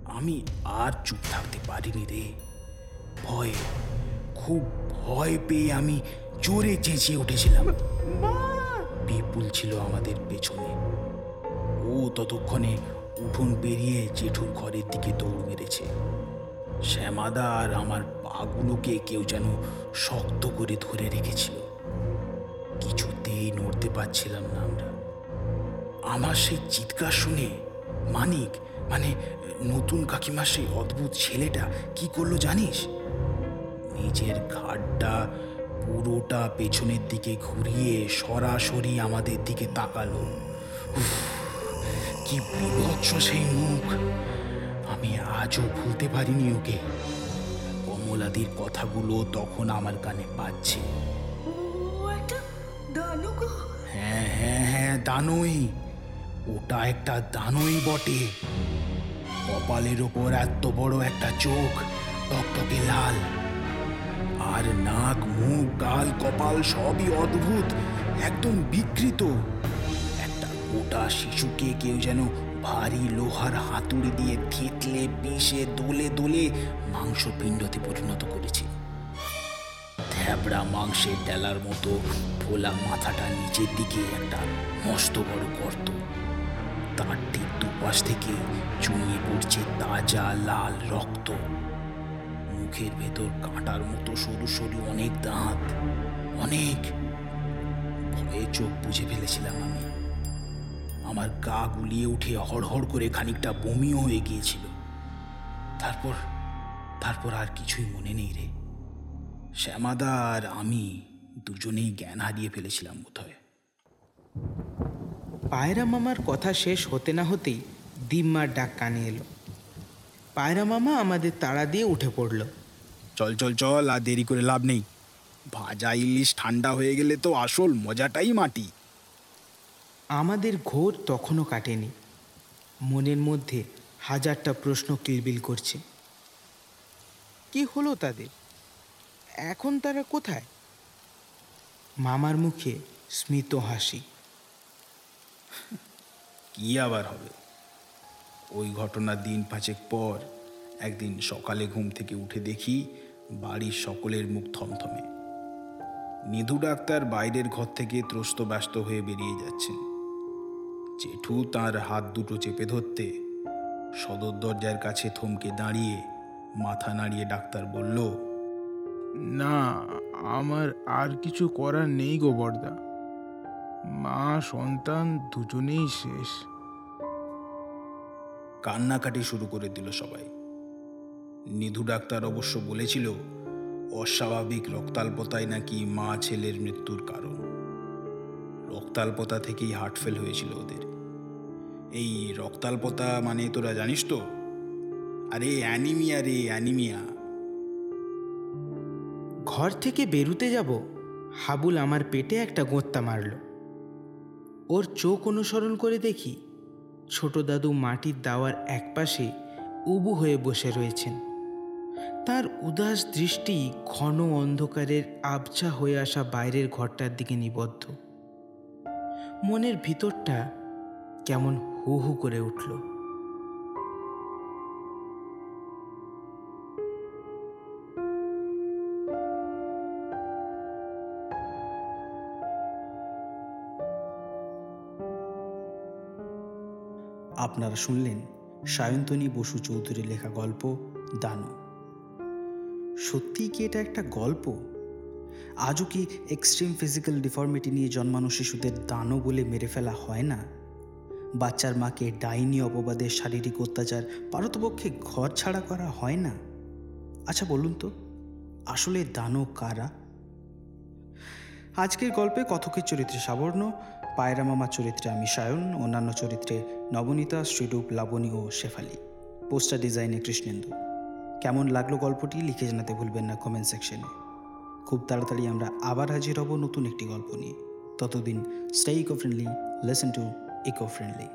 আমি আর চুপ থাকতে পারিনি রে। ভয়ে, খুব ভয় পেয়ে আমি জোরে চেঁচিয়ে উঠেছিলাম। বিপুল ছিল আমাদের পেছনে। ও ততক্ষণে উঠোন পেরিয়ে জেঠুর ঘরের দিকে দৌড় মেরেছে। শ্যামাদা আর আমার পাগুলোকে কেউ যেন শক্ত করে ধরে রেখেছিল। কিছুতেই নড়তে পারছিলাম না আমরা। আমার সেই চিৎকার শুনে মানিক মানে নতুন কাকিমার সেই অদ্ভুত ছেলেটা কি করল জানিস? নিজের ঘাটটা পুরোটা পেছনের দিকে ঘুরিয়ে সরাসরি আমাদের দিকে তাকালো। কি বিভৎস সেই মুখ। আমি আজও ভুলতে পারিনি ওকে। কমলাদির কথাগুলো তখন আমার কানে পাচ্ছে হ্যাঁ হ্যাঁ হ্যাঁ দানই। ওটা একটা দানই বটে। কপালের ওপর এত বড় একটা চোখ টকটকে লাল। আর নাক, মুখ, গাল, কপাল সবই অদ্ভুত, একদম বিকৃত। একটা গোটা শিশুকে কেউ যেন ভারী লোহার হাতুড়ি দিয়ে থেতলে, পিষে, দোলে দোলে মাংসপিণ্ডতে পরিণত করেছে। থ্যাবড়া মাংসের ডেলার মতো ফোলা মাথাটা নিচের দিকে একটা মস্ত বড় গর্ত। তার ঠিক দুপাশ থেকে চুঁয়ে পড়ছে তাজা লাল রক্ত। মুখের ভেতর কাঁটার মতো সরু সরু অনেক দাঁত, অনেক। ভয়ে চোখ বুঝে ফেলেছিলাম আমি। আমার গা গুলিয়ে উঠে হড়হড় করে খানিকটা বমিও হয়ে গিয়েছিল। তারপর তারপর আর কিছুই মনে নেই রে। শ্যামাদা আর আমি দুজনেই জ্ঞান হারিয়ে ফেলেছিলাম বোধহয়। পায়রা মামার কথা শেষ হতে না হতেই দিম্মার ডাক কানে এলো। পায়রা মামা আমাদের তাড়া দিয়ে উঠে পড়ল। চল চল চল আর দেরি করে লাভ নেই। ভাজা ইলিশ ঠান্ডা হয়ে গেলে তো আসল মজাটাই মাটি। আমাদের ঘোর তখনও কাটেনি। মনের মধ্যে হাজারটা প্রশ্ন কিলবিল করছে। কি হলো তাদের? এখন তারা কোথায়? মামার মুখে স্মিত হাসি। কি আবার হবে? ওই ঘটনার দিন পাঁচেক পর একদিন সকালে ঘুম থেকে উঠে দেখি বাড়ির সকলের মুখ থমথমে। নিধু ডাক্তার বাইরের ঘর থেকে ত্রস্ত ব্যস্ত হয়ে বেরিয়ে যাচ্ছেন। জেঠু তার হাত দুটো চেপে ধরতে সদর দরজার কাছে থমকে দাঁড়িয়ে মাথা নাড়িয়ে ডাক্তার বলল, না, আমার আর কিছু করার নেই গো বর্দা। মা, সন্তান, দুজনেই শেষ। কান্নাকাটি শুরু করে দিল সবাই। নিধু ডাক্তার অবশ্য বলেছিল, অস্বাভাবিক রক্তাল্পতাই নাকি মা ছেলের মৃত্যুর কারণ। রক্তাল্পতা থেকেই হার্ট ফেল হয়েছিল ওদের। এই রক্তাল্পতা মানে তোরা জানিস তো? আরে অ্যানিমিয়া রে অ্যানিমিয়া ঘর থেকে বেরুতে যাব, হাবুল আমার পেটে একটা গোত্তা মারল। ওর চোখ অনুসরণ করে দেখি ছোট দাদু মাটির দাওয়ার একপাশে উবু হয়ে বসে রয়েছেন। তার উদাস দৃষ্টি ঘন অন্ধকারের আবছা হয়ে আসা বাইরের ঘরটার দিকে নিবদ্ধ। মনের ভিতরটা কেমন হু হু করে উঠল। আপনারা শুনলেন সায়ন্তনী বসু চৌধুরীর লেখা গল্প দানু সত্যিই কি এটা একটা গল্প? আজও কি এক্সট্রিম ফিজিক্যাল ডিফর্মিটি নিয়ে জন্মানো শিশুদের দানও বলে মেরে ফেলা হয় না? বাচ্চার মাকে ডাইনি অপবাদের শারীরিক অত্যাচার পারতপক্ষে ঘর ছাড়া করা হয় না? আচ্ছা বলুন তো, আসলে দানও কারা? আজকের গল্পে কথকের চরিত্রে সাবর্ণ পায়রা মামা চরিত্রে আমি সায়ন, অন্যান্য চরিত্রে নবনীতা, শ্রীরূপ, লাবণী ও শেফালি। Poster design Krishnendu. কেমন লাগল গল্পটি লিখে জানাতে ভুলবেন না কমেন্ট সেকশনে। খুব তাড়াতাড়ি আমরা আবার হাজির হব নতুন একটি গল্প নিয়ে। ততদিন stay eco friendly lesson to eco friendly